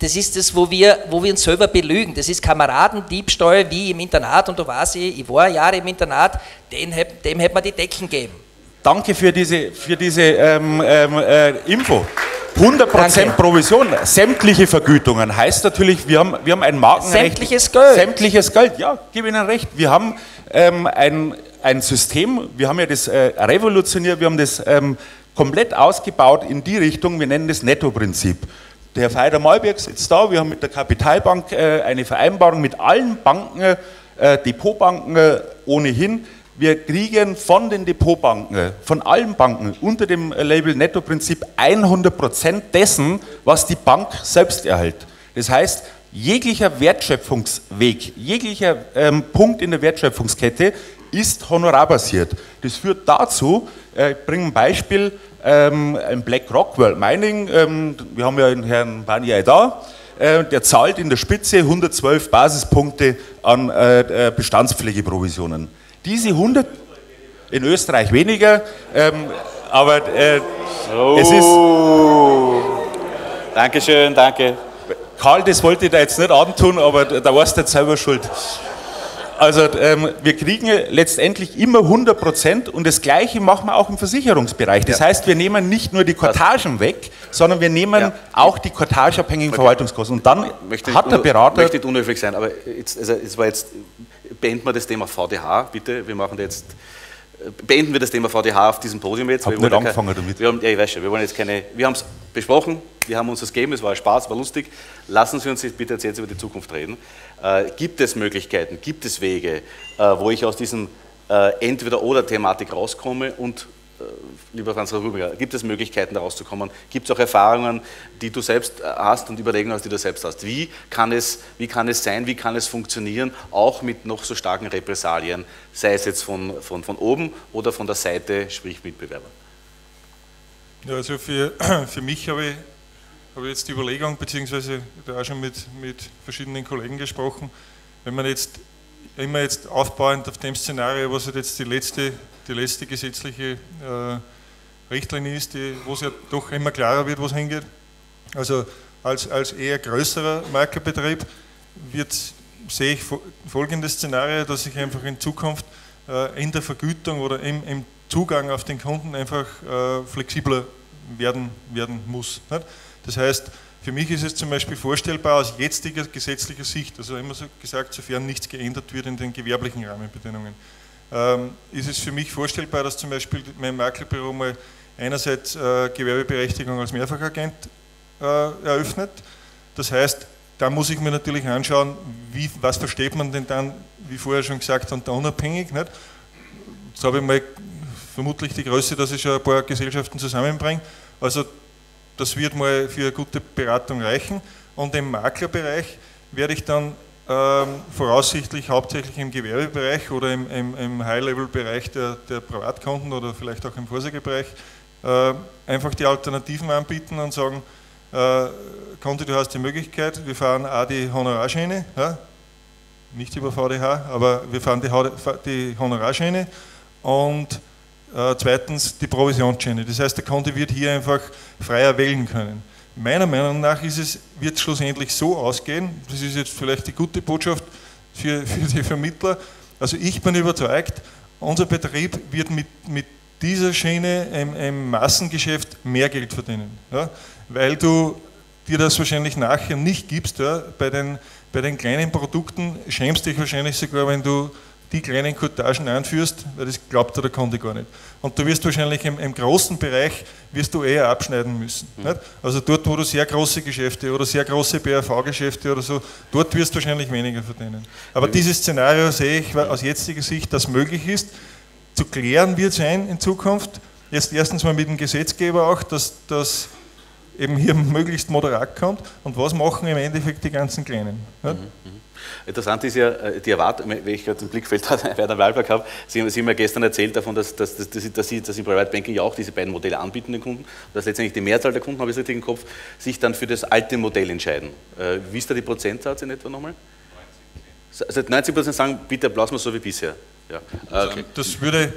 das ist das, wo wir, wo wir uns selber belügen. Das ist Kameradendiebstahl wie im Internat und da weiß ich, ich war Jahre im Internat, dem, dem hätte man die Decken geben.
Danke für diese, für diese ähm, ähm, äh, Info. 100% Danke. Provision, sämtliche Vergütungen heißt natürlich, wir haben, wir haben ein Markenrecht.
Sämtliches Geld.
Sämtliches Geld, ja, gebe Ihnen recht. Wir haben ähm, ein, ein System, wir haben ja das äh, revolutioniert, wir haben das ähm, komplett ausgebaut in die Richtung, wir nennen das Netto-Prinzip. Der Herr Feider Malberg sitzt da, wir haben mit der Kapitalbank äh, eine Vereinbarung mit allen Banken, äh, Depotbanken äh, ohnehin, wir kriegen von den Depotbanken, von allen Banken unter dem Label Netto-Prinzip 100% dessen, was die Bank selbst erhält. Das heißt, jeglicher Wertschöpfungsweg, jeglicher ähm, Punkt in der Wertschöpfungskette ist honorarbasiert. Das führt dazu, äh, ich bringe ein Beispiel, ähm, ein BlackRock World Mining, ähm, wir haben ja den Herrn Barnier da, äh, der zahlt in der Spitze 112 Basispunkte an äh, Bestandspflegeprovisionen. Diese 100, in Österreich weniger, ähm, aber äh, oh. es
ist. Dankeschön, danke.
Karl, das wollte ich da jetzt nicht antun, aber da warst du jetzt selber schuld. Also ähm, wir kriegen letztendlich immer 100 Prozent und das Gleiche machen wir auch im Versicherungsbereich. Das ja. heißt, wir nehmen nicht nur die Kortagen weg, sondern wir nehmen ja. auch die kortageabhängigen Verwaltungskosten. Und dann hat der Berater...
Ich möchte nicht unhöflich sein, aber jetzt, also es war jetzt beenden wir das Thema VDH, bitte. Wir machen jetzt, beenden wir das Thema VDH auf diesem Podium jetzt.
Hab wir nicht angefangen keine, damit.
Wir haben, ja, ich weiß schon, wir wollen jetzt keine, wir haben es besprochen, wir haben uns das gegeben, es war Spaß, war lustig. Lassen Sie uns bitte jetzt über die Zukunft reden. Äh, gibt es Möglichkeiten, gibt es Wege, äh, wo ich aus diesem äh, Entweder-Oder-Thematik rauskomme und lieber Franz Rübiger, gibt es Möglichkeiten, da rauszukommen? Gibt es auch Erfahrungen, die du selbst hast und Überlegungen die du selbst hast? Wie kann, es, wie kann es sein, wie kann es funktionieren, auch mit noch so starken Repressalien, sei es jetzt von, von, von oben oder von der Seite, sprich Mitbewerber?
Ja, also für, für mich habe ich, habe jetzt die Überlegung, beziehungsweise da auch schon mit, mit verschiedenen Kollegen gesprochen, wenn man jetzt immer jetzt aufbauend auf dem Szenario, was halt jetzt die letzte die letzte gesetzliche äh, Richtlinie ist, die, wo es ja doch immer klarer wird, wo es hingeht. Also als, als eher größerer Maklerbetrieb wird, sehe ich folgendes Szenario, dass ich einfach in Zukunft äh, in der Vergütung oder im, im, Zugang auf den Kunden einfach äh, flexibler werden, werden muss. Nicht? Das heißt, für mich ist es zum Beispiel vorstellbar aus jetziger gesetzlicher Sicht, also immer so gesagt, sofern nichts geändert wird in den gewerblichen Rahmenbedingungen, ähm, ist es für mich vorstellbar, dass zum Beispiel mein Maklerbüro mal einerseits äh, Gewerbeberechtigung als Mehrfachagent äh, eröffnet. Das heißt, da muss ich mir natürlich anschauen, wie, was versteht man denn dann, wie vorher schon gesagt, unter unabhängig. Nicht? Jetzt habe ich mal vermutlich die Größe, dass ich schon ein paar Gesellschaften zusammenbringe. Also das wird mal für eine gute Beratung reichen. Und im Maklerbereich werde ich dann ähm, voraussichtlich hauptsächlich im Gewerbebereich oder im, im, im High-Level-Bereich der, der, Privatkunden oder vielleicht auch im Vorsorgebereich äh, einfach die Alternativen anbieten und sagen, äh, Kunde, du hast die Möglichkeit, wir fahren auch die Honorarschiene, ja? nicht über VDH, aber wir fahren die, die Honorarschiene und äh, zweitens die Provisionsschiene. Das heißt, der Kunde wird hier einfach freier wählen können. Meiner Meinung nach ist es, wird es schlussendlich so ausgehen, das ist jetzt vielleicht die gute Botschaft für, für die Vermittler, also ich bin überzeugt, unser Betrieb wird mit, mit dieser Schiene im, im Massengeschäft mehr Geld verdienen, ja? weil du dir das wahrscheinlich nachher nicht gibst. Ja? Bei, den, bei den kleinen Produkten schämst dich wahrscheinlich sogar, wenn du die kleinen Cottagen einführst, weil das glaubt der Kunde gar nicht. Und du wirst wahrscheinlich im, im großen Bereich wirst du eher abschneiden müssen. Mhm. Also dort, wo du sehr große Geschäfte oder sehr große BRV-Geschäfte oder so, dort wirst du wahrscheinlich weniger verdienen. Aber mhm. dieses Szenario sehe ich aus jetziger Sicht, dass möglich ist. Zu klären wird sein in Zukunft. Jetzt erstens mal mit dem Gesetzgeber auch, dass, dass eben hier möglichst moderat kommt und was machen im Endeffekt die ganzen Kleinen. Mhm,
mhm. Interessant ist ja äh, die Erwartung, wenn ich gerade im Blickfeld Werner Wahlberg habe, Sie, Sie haben ja gestern erzählt davon, dass, dass, dass, dass, Sie, Sie im Private Banking ja auch diese beiden Modelle anbieten den Kunden, dass letztendlich die Mehrzahl der Kunden, habe ich es richtig im Kopf, sich dann für das alte Modell entscheiden. Äh, wie ist da die Prozentsatz in etwa nochmal? 90% Also 90 Prozent sagen, bitte Applaus mal so wie bisher. Ja.
Okay. Das würde,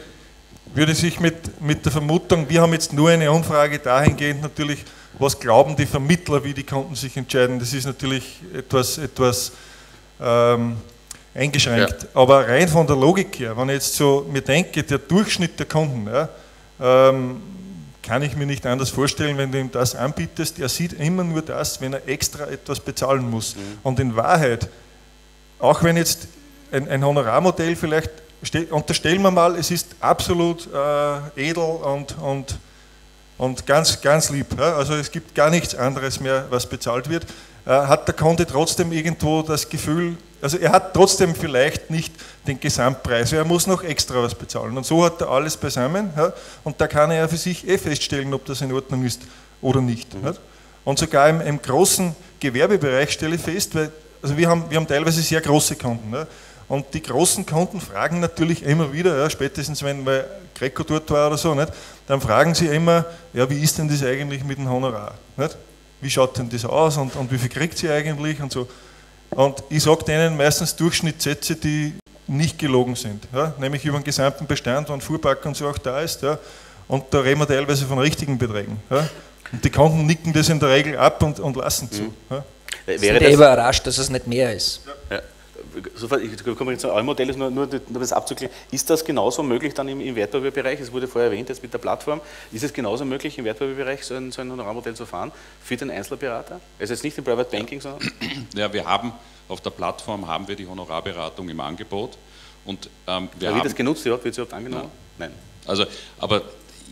würde sich mit, mit der Vermutung, wir haben jetzt nur eine Umfrage dahingehend natürlich, was glauben die Vermittler, wie die Kunden sich entscheiden. Das ist natürlich etwas, etwas ähm, eingeschränkt. Ja. Aber rein von der Logik her, wenn ich jetzt so mir denke, der Durchschnitt der Kunden, ja, ähm, kann ich mir nicht anders vorstellen, wenn du ihm das anbietest, er sieht immer nur das, wenn er extra etwas bezahlen muss. Mhm. Und in Wahrheit, auch wenn jetzt ein, ein Honorarmodell vielleicht, unterstellen wir mal, es ist absolut äh, edel und, und, und ganz, ganz lieb. Ja? Also es gibt gar nichts anderes mehr, was bezahlt wird. Äh, hat der Kunde trotzdem irgendwo das Gefühl, also er hat trotzdem vielleicht nicht den Gesamtpreis, er muss noch extra was bezahlen. Und so hat er alles beisammen ja? und da kann er ja für sich eh feststellen, ob das in Ordnung ist oder nicht. Mhm. Und sogar im, im, großen Gewerbebereich stelle ich fest, weil also wir, haben, wir haben teilweise sehr große Kunden. Ja? Und die großen Kunden fragen natürlich immer wieder, ja, spätestens wenn mal Greco dort war oder so, nicht, dann fragen sie immer, ja, wie ist denn das eigentlich mit dem Honorar? Nicht? Wie schaut denn das aus und, und wie viel kriegt sie eigentlich und so. Und ich sage denen meistens Durchschnittssätze, die nicht gelogen sind, ja? nämlich über den gesamten Bestand, wann Fuhrpark und so auch da ist. Ja? Und da reden wir teilweise von richtigen Beträgen. Ja? Und die Kunden nicken das in der Regel ab und, und lassen zu. Mhm.
Ja? Wäre das überrascht, dass es nicht mehr ist.
Ja sofort, ich komme jetzt zu eurem Modell, nur, nur, nur das abzuklären. Ist das genauso möglich dann im, im Wertpapierbereich? Es wurde vorher erwähnt, jetzt mit der Plattform. Ist es genauso möglich, im Wertpapierbereich so ein, so ein Honorarmodell zu fahren für den Einzelberater? Also jetzt nicht im Private Banking, sondern.
Ja, wir haben auf der Plattform haben wir die Honorarberatung im Angebot. Und, ähm,
wir ja, wird das genutzt Wird es überhaupt angenommen?
Nein. Nein. Also, aber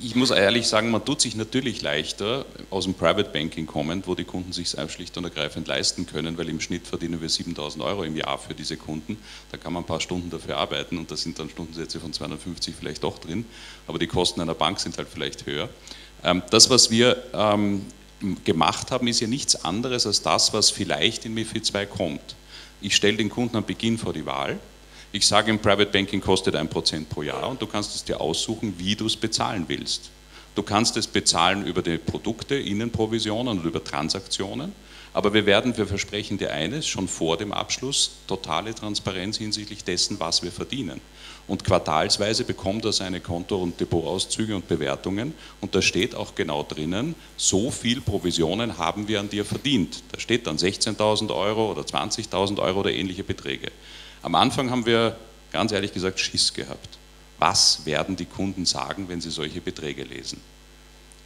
ich muss ehrlich sagen, man tut sich natürlich leichter aus dem Private Banking kommend, wo die Kunden sich schlicht und ergreifend leisten können, weil im Schnitt verdienen wir 7000 Euro im Jahr für diese Kunden. Da kann man ein paar Stunden dafür arbeiten und da sind dann Stundensätze von 250 vielleicht doch drin, aber die Kosten einer Bank sind halt vielleicht höher. Ähm, das, was wir ähm, gemacht haben, ist ja nichts anderes als das, was vielleicht in MIFID 2 kommt. Ich stelle den Kunden am Beginn vor die Wahl ich sage, im Private Banking kostet ein Prozent pro Jahr und du kannst es dir aussuchen, wie du es bezahlen willst. Du kannst es bezahlen über die Produkte, Innenprovisionen und über Transaktionen. Aber wir werden, wir versprechen dir eines, schon vor dem Abschluss totale Transparenz hinsichtlich dessen, was wir verdienen. Und quartalsweise bekommt er seine Konto- und Depotauszüge und Bewertungen und da steht auch genau drinnen, so viel Provisionen haben wir an dir verdient. Da steht dann 16.000 Euro oder 20.000 Euro oder ähnliche Beträge. Am Anfang haben wir ganz ehrlich gesagt Schiss gehabt. Was werden die Kunden sagen, wenn sie solche Beträge lesen?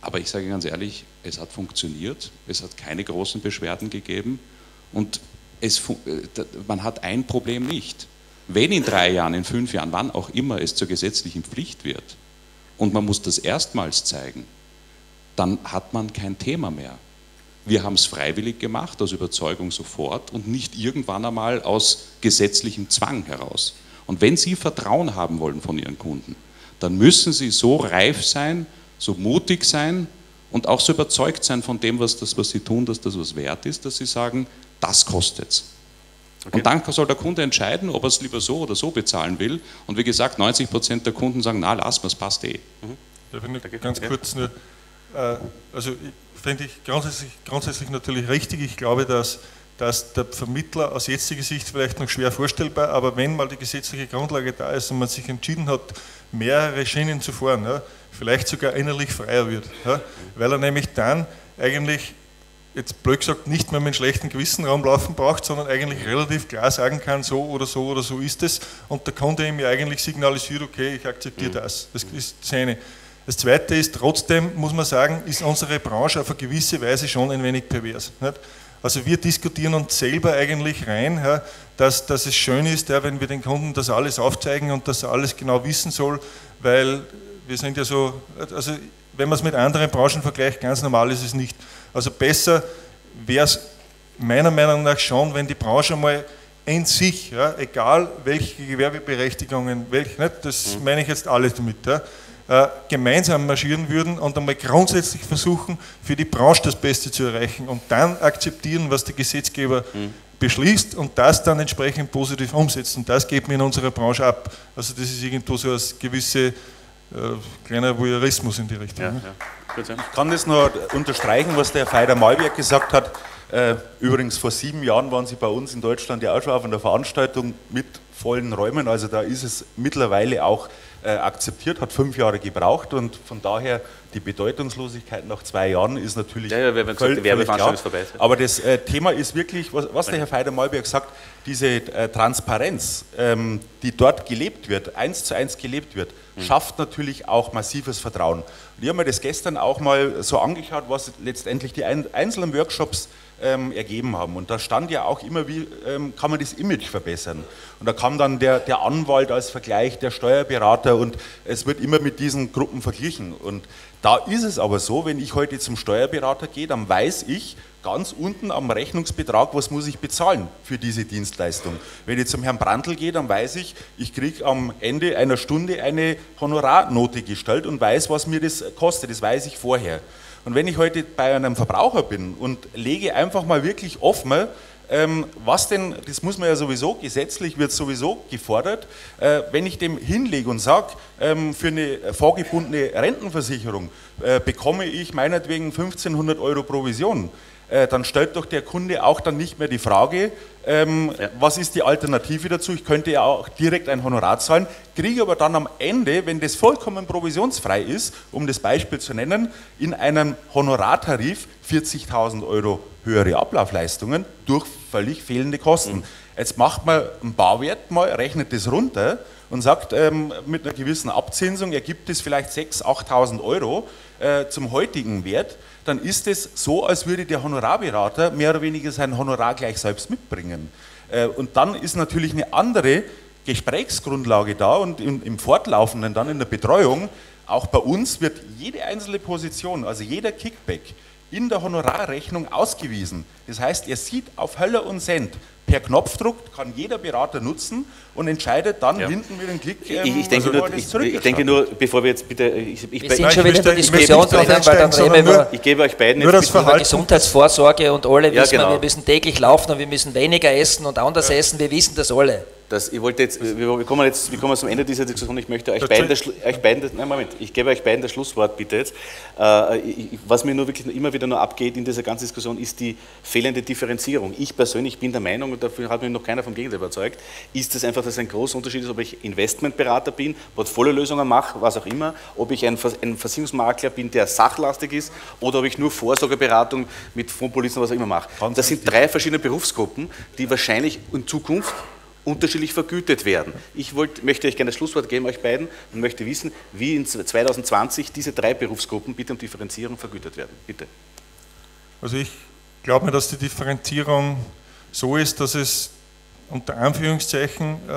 Aber ich sage ganz ehrlich, es hat funktioniert, es hat keine großen Beschwerden gegeben und es, äh, man hat ein Problem nicht. Wenn in drei Jahren, in fünf Jahren, wann auch immer es zur gesetzlichen Pflicht wird und man muss das erstmals zeigen, dann hat man kein Thema mehr. Wir haben es freiwillig gemacht, aus Überzeugung sofort und nicht irgendwann einmal aus gesetzlichem Zwang heraus. Und wenn Sie Vertrauen haben wollen von Ihren Kunden, dann müssen Sie so reif sein, so mutig sein und auch so überzeugt sein von dem, was, das, was Sie tun, dass das was wert ist, dass Sie sagen, das kostet's. Okay. Und dann soll der Kunde entscheiden, ob er es lieber so oder so bezahlen will. Und wie gesagt, 90 Prozent der Kunden sagen, na, lass mal, es passt eh.
Mhm. Darf ich nur ganz kurz nur, äh, also finde ich grundsätzlich, grundsätzlich natürlich richtig. Ich glaube, dass, dass der Vermittler aus jetziger Sicht vielleicht noch schwer vorstellbar, aber wenn mal die gesetzliche Grundlage da ist und man sich entschieden hat, mehrere Schienen zu fahren, ja, vielleicht sogar innerlich freier wird, ja, weil er nämlich dann eigentlich jetzt blöd gesagt nicht mehr mit einem schlechten Gewissen rumlaufen braucht, sondern eigentlich relativ klar sagen kann, so oder so oder so ist es und der Kunde ihm ja eigentlich signalisiert, okay, ich akzeptiere mhm. das. Das ist das eine. Das Zweite ist, trotzdem muss man sagen, ist unsere Branche auf eine gewisse Weise schon ein wenig pervers. Nicht? Also wir diskutieren uns selber eigentlich rein, dass, dass es schön ist, wenn wir den Kunden das alles aufzeigen und dass er alles genau wissen soll, weil wir sind ja so, also wenn man es mit anderen Branchen vergleicht, ganz normal ist es nicht. Also besser wäre es meiner Meinung nach schon, wenn die Branche mal in sich, ja, egal welche Gewerbeberechtigungen, welche, nicht, das mhm. meine ich jetzt alles damit, ja, äh, gemeinsam marschieren würden und einmal grundsätzlich versuchen, für die Branche das Beste zu erreichen und dann akzeptieren, was der Gesetzgeber mhm. beschließt und das dann entsprechend positiv umsetzen. Das geht mir in unserer Branche ab. Also das ist irgendwo so als gewisse äh, kleiner Voyeurismus in die Richtung. Ja,
ne? ja. Ich kann das nur unterstreichen, was der Feider Malberg gesagt hat. Äh, übrigens, vor sieben Jahren waren Sie bei uns in Deutschland ja auch schon auf einer Veranstaltung mit vollen Räumen. Also da ist es mittlerweile auch äh, akzeptiert, hat fünf Jahre gebraucht und von daher die Bedeutungslosigkeit nach zwei Jahren ist natürlich. Ja, ja wir haben gesagt, die Werbeveranstaltung ist vorbei. Aber das äh, Thema ist wirklich, was, was der Herr Feider-Malberg sagt, diese äh, Transparenz, ähm, die dort gelebt wird, eins zu eins gelebt wird, mhm. schafft natürlich auch massives Vertrauen. Und ich habe mir das gestern auch mal so angeschaut, was letztendlich die ein, einzelnen Workshops ähm, ergeben haben. Und da stand ja auch immer, wie ähm, kann man das Image verbessern. Und da kam dann der, der Anwalt als Vergleich, der Steuerberater und es wird immer mit diesen Gruppen verglichen. Und da ist es aber so, wenn ich heute zum Steuerberater gehe, dann weiß ich ganz unten am Rechnungsbetrag, was muss ich bezahlen für diese Dienstleistung. Wenn ich zum Herrn Brandl gehe, dann weiß ich, ich kriege am Ende einer Stunde eine Honorarnote gestellt und weiß, was mir das kostet. Das weiß ich vorher. Und wenn ich heute bei einem Verbraucher bin und lege einfach mal wirklich offen, ähm, was denn, das muss man ja sowieso, gesetzlich wird sowieso gefordert, äh, wenn ich dem hinlege und sage, ähm, für eine vorgebundene Rentenversicherung äh, bekomme ich meinetwegen 1500 Euro Provision, äh, dann stellt doch der Kunde auch dann nicht mehr die Frage, ähm, ja. was ist die Alternative dazu? Ich könnte ja auch direkt ein Honorar zahlen, kriege aber dann am Ende, wenn das vollkommen provisionsfrei ist, um das Beispiel zu nennen, in einem Honorartarif 40.000 Euro höhere Ablaufleistungen durch völlig fehlende Kosten. Mhm. Jetzt macht man einen Bauwert mal, rechnet das runter und sagt, ähm, mit einer gewissen Abzinsung ergibt es vielleicht 6.000, 8.000 Euro äh, zum heutigen Wert dann ist es so, als würde der Honorarberater mehr oder weniger sein Honorar gleich selbst mitbringen. Äh, und dann ist natürlich eine andere Gesprächsgrundlage da und im Fortlaufenden dann in der Betreuung, auch bei uns wird jede einzelne Position, also jeder Kickback in der Honorarrechnung ausgewiesen. Das heißt, er sieht auf Hölle und Cent, per Knopfdruck kann jeder Berater nutzen und entscheidet dann ja. hinten mit dem Klick.
Ähm, ich, ich, denke nur, ich, ich, denke nur, bevor wir jetzt bitte. Ich,
ich wir sind schon wieder in der Diskussion drin, weil dann reden wir
Ich gebe euch beiden
nur das über Gesundheitsvorsorge und alle wissen, ja, genau. wir müssen täglich laufen und wir müssen weniger essen und anders ja. essen. Wir wissen das alle.
Das, ich wollte jetzt, wir kommen jetzt, wir kommen zum Ende dieser Diskussion. Ich möchte euch beiden, das, euch beiden das, nein, Moment, ich gebe euch beiden das Schlusswort bitte jetzt. Äh, was mir nur wirklich immer wieder nur abgeht in dieser ganzen Diskussion, ist die fehlende Differenzierung. Ich persönlich bin der Meinung, und dafür hat mich noch keiner vom Gegenteil überzeugt, ist es einfach, dass ein großer Unterschied ist, ob ich Investmentberater bin, Portfoliolösungen mache, was auch immer, ob ich ein, ein Versicherungsmakler bin, der sachlastig ist, oder ob ich nur Vorsorgeberatung mit Fondspolizen, was auch immer mache. Das sind drei verschiedene Berufsgruppen, die wahrscheinlich in Zukunft unterschiedlich vergütet werden. Ich wollt, möchte euch gerne das Schlusswort geben, euch beiden, und möchte wissen, wie in 2020 diese drei Berufsgruppen bitte um Differenzierung vergütet werden. Bitte.
Also ich glaube mir, dass die Differenzierung so ist, dass es unter Anführungszeichen äh,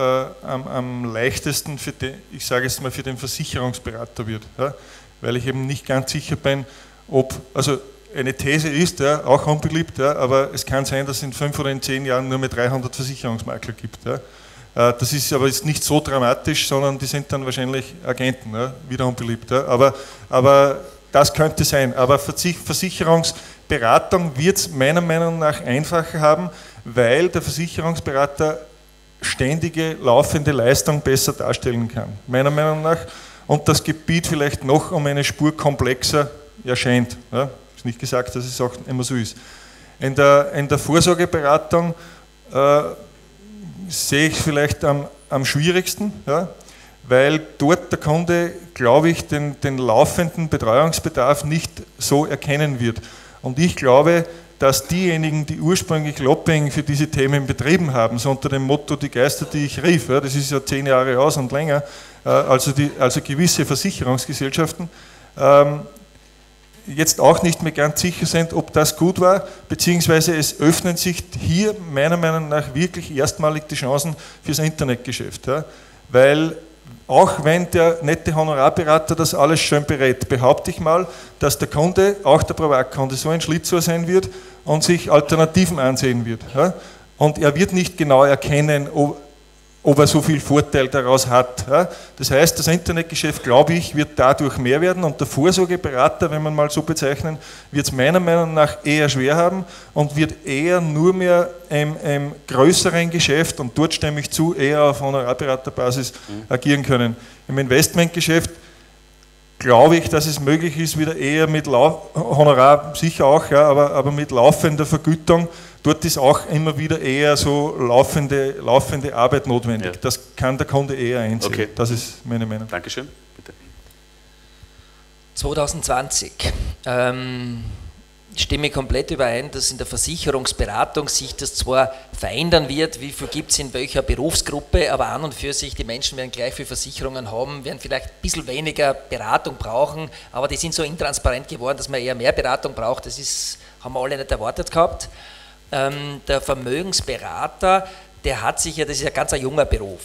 am, am, leichtesten für den, ich sage es mal, für den Versicherungsberater wird. Ja? Weil ich eben nicht ganz sicher bin, ob, also eine These ist, ja, auch unbeliebt, ja, aber es kann sein, dass es in fünf oder in zehn Jahren nur mehr 300 Versicherungsmakler gibt. Ja. Äh, das ist aber jetzt nicht so dramatisch, sondern die sind dann wahrscheinlich Agenten, ja, wieder unbeliebt. Ja. Aber, aber das könnte sein. Aber Versicherungsberatung wird es meiner Meinung nach einfacher haben, weil der Versicherungsberater ständige laufende Leistung besser darstellen kann. Meiner Meinung nach. Und das Gebiet vielleicht noch um eine Spur komplexer erscheint. Ja ist nicht gesagt, dass es auch immer so ist. In der, in der Vorsorgeberatung äh, sehe ich vielleicht am, am schwierigsten, ja, weil dort der Kunde, glaube ich, den, den laufenden Betreuungsbedarf nicht so erkennen wird. Und ich glaube, dass diejenigen, die ursprünglich Lobbying für diese Themen betrieben haben, so unter dem Motto die Geister, die ich rief, ja, das ist ja zehn Jahre aus und länger, äh, also, die, also gewisse Versicherungsgesellschaften, ähm, jetzt auch nicht mehr ganz sicher sind, ob das gut war, beziehungsweise es öffnen sich hier meiner Meinung nach wirklich erstmalig die Chancen fürs Internetgeschäft. Ja? Weil auch wenn der nette Honorarberater das alles schön berät, behaupte ich mal, dass der Kunde, auch der Privatkunde, so ein Schlitzohr sein wird und sich Alternativen ansehen wird. Und er wird nicht genau erkennen, ob, ob er so viel Vorteil daraus hat. Das heißt, das Internetgeschäft, glaube ich, wird dadurch mehr werden und der Vorsorgeberater, wenn man mal so bezeichnen, wird es meiner Meinung nach eher schwer haben und wird eher nur mehr im, im größeren Geschäft, und dort stimme ich zu, eher auf Honorarberaterbasis mhm. agieren können. Im Investmentgeschäft glaube ich, dass es möglich ist, wieder eher mit Lau Honorar sicher auch, ja, aber, aber mit laufender Vergütung dort ist auch immer wieder eher so laufende, laufende Arbeit notwendig. Ja. Das kann der Kunde eher einsehen. Okay. Das ist meine Meinung.
Dankeschön. Bitte.
2020. Ähm, stimme komplett überein, dass in der Versicherungsberatung sich das zwar verändern wird, wie viel gibt es in welcher Berufsgruppe, aber an und für sich, die Menschen werden gleich viel Versicherungen haben, werden vielleicht ein bisschen weniger Beratung brauchen, aber die sind so intransparent geworden, dass man eher mehr Beratung braucht. Das ist, haben wir alle nicht erwartet gehabt ähm, der Vermögensberater, der hat sich ja, das ist ja ganz ein junger Beruf.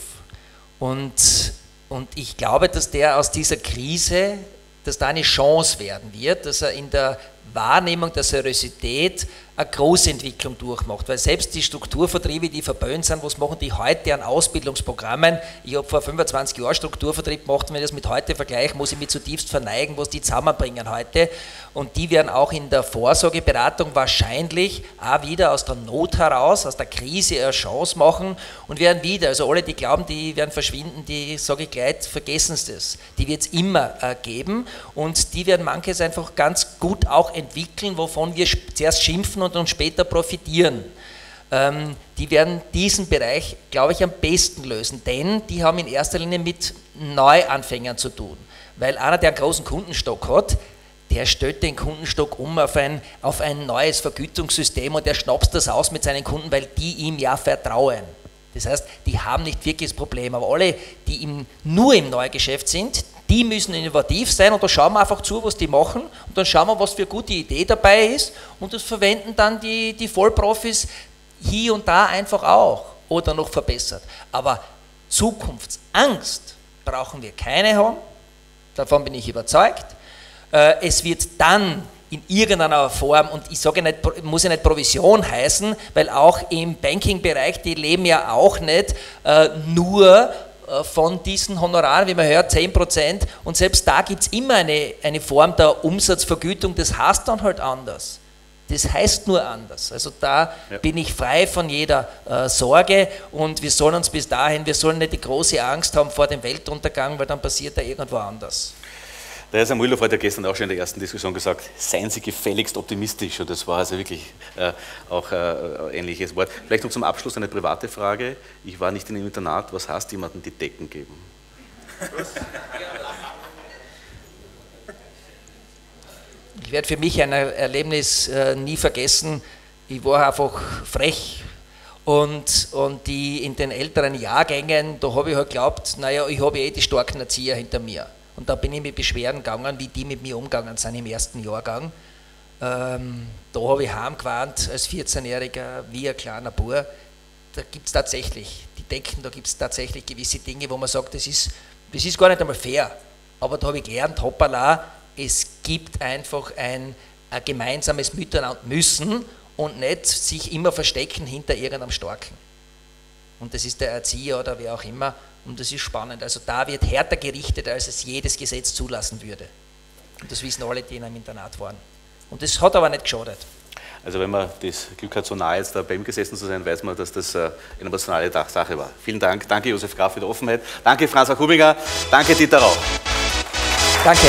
Und, und ich glaube, dass der aus dieser Krise, dass da eine Chance werden wird, dass er in der Wahrnehmung der Seriosität eine große Entwicklung durchmacht. Weil selbst die Strukturvertriebe, die verböhnt sind, was machen die heute an Ausbildungsprogrammen? Ich habe vor 25 Jahren Strukturvertrieb gemacht, wenn ich das mit heute vergleiche, muss ich mich zutiefst verneigen, was die zusammenbringen heute. Und die werden auch in der Vorsorgeberatung wahrscheinlich auch wieder aus der Not heraus, aus der Krise eine Chance machen und werden wieder, also alle, die glauben, die werden verschwinden, die sage ich gleich, vergessen Sie das. Die wird es immer äh, geben und die werden manches einfach ganz gut auch entwickeln, wovon wir zuerst schimpfen und uns später profitieren. Ähm, die werden diesen Bereich, glaube ich, am besten lösen, denn die haben in erster Linie mit Neuanfängern zu tun. Weil einer, der einen großen Kundenstock hat, der stellt den Kundenstock um auf ein, auf ein neues Vergütungssystem und der schnapst das aus mit seinen Kunden, weil die ihm ja vertrauen. Das heißt, die haben nicht wirklich das Problem, aber alle, die im, nur im Neugeschäft sind, die müssen innovativ sein und da schauen wir einfach zu, was die machen und dann schauen wir, was für eine gute Idee dabei ist und das verwenden dann die, die Vollprofis hier und da einfach auch oder noch verbessert. Aber Zukunftsangst brauchen wir keine haben, davon bin ich überzeugt. Äh, es wird dann in irgendeiner Form, und ich sage nicht, muss ja nicht Provision heißen, weil auch im Banking-Bereich, die leben ja auch nicht äh, nur von diesen Honoraren, wie man hört, 10% und selbst da gibt es immer eine, eine Form der Umsatzvergütung, das heißt dann halt anders. Das heißt nur anders. Also da ja. bin ich frei von jeder äh, Sorge und wir sollen uns bis dahin, wir sollen nicht die große Angst haben vor dem Weltuntergang, weil dann passiert er irgendwo anders.
Der Herr Samuilov hat ja gestern auch schon in der ersten Diskussion gesagt, seien Sie gefälligst optimistisch. Und das war also wirklich äh, auch äh, ähnliches Wort. Vielleicht noch zum Abschluss eine private Frage. Ich war nicht in einem Internat. Was heißt jemandem die Decken geben?
Ich werde für mich ein Erlebnis äh, nie vergessen. Ich war einfach frech und, und die in den älteren Jahrgängen, da habe ich halt geglaubt, naja, ich habe eh die starken Erzieher hinter mir. Und da bin ich mit Beschwerden gegangen, wie die mit mir umgegangen sind im ersten Jahrgang. Ähm, da habe ich heimgewarnt als 14-Jähriger, wie ein kleiner Bub. Da gibt es tatsächlich, die denken, da gibt es tatsächlich gewisse Dinge, wo man sagt, das ist, das ist gar nicht einmal fair. Aber da habe ich gelernt, hoppala, es gibt einfach ein, ein gemeinsames Miteinander müssen und nicht sich immer verstecken hinter irgendeinem Starken. Und das ist der Erzieher oder wer auch immer. Und das ist spannend. Also da wird härter gerichtet, als es jedes Gesetz zulassen würde. Und das wissen alle, die in einem Internat waren. Und das hat aber nicht geschadet.
Also wenn man das Glück hat, so nah jetzt da bei ihm gesessen zu sein, weiß man, dass das äh, eine emotionale Sache war. Vielen Dank. Danke Josef Graf für die Offenheit. Danke Franz Akubinger. Danke Dieter Rau.
Danke.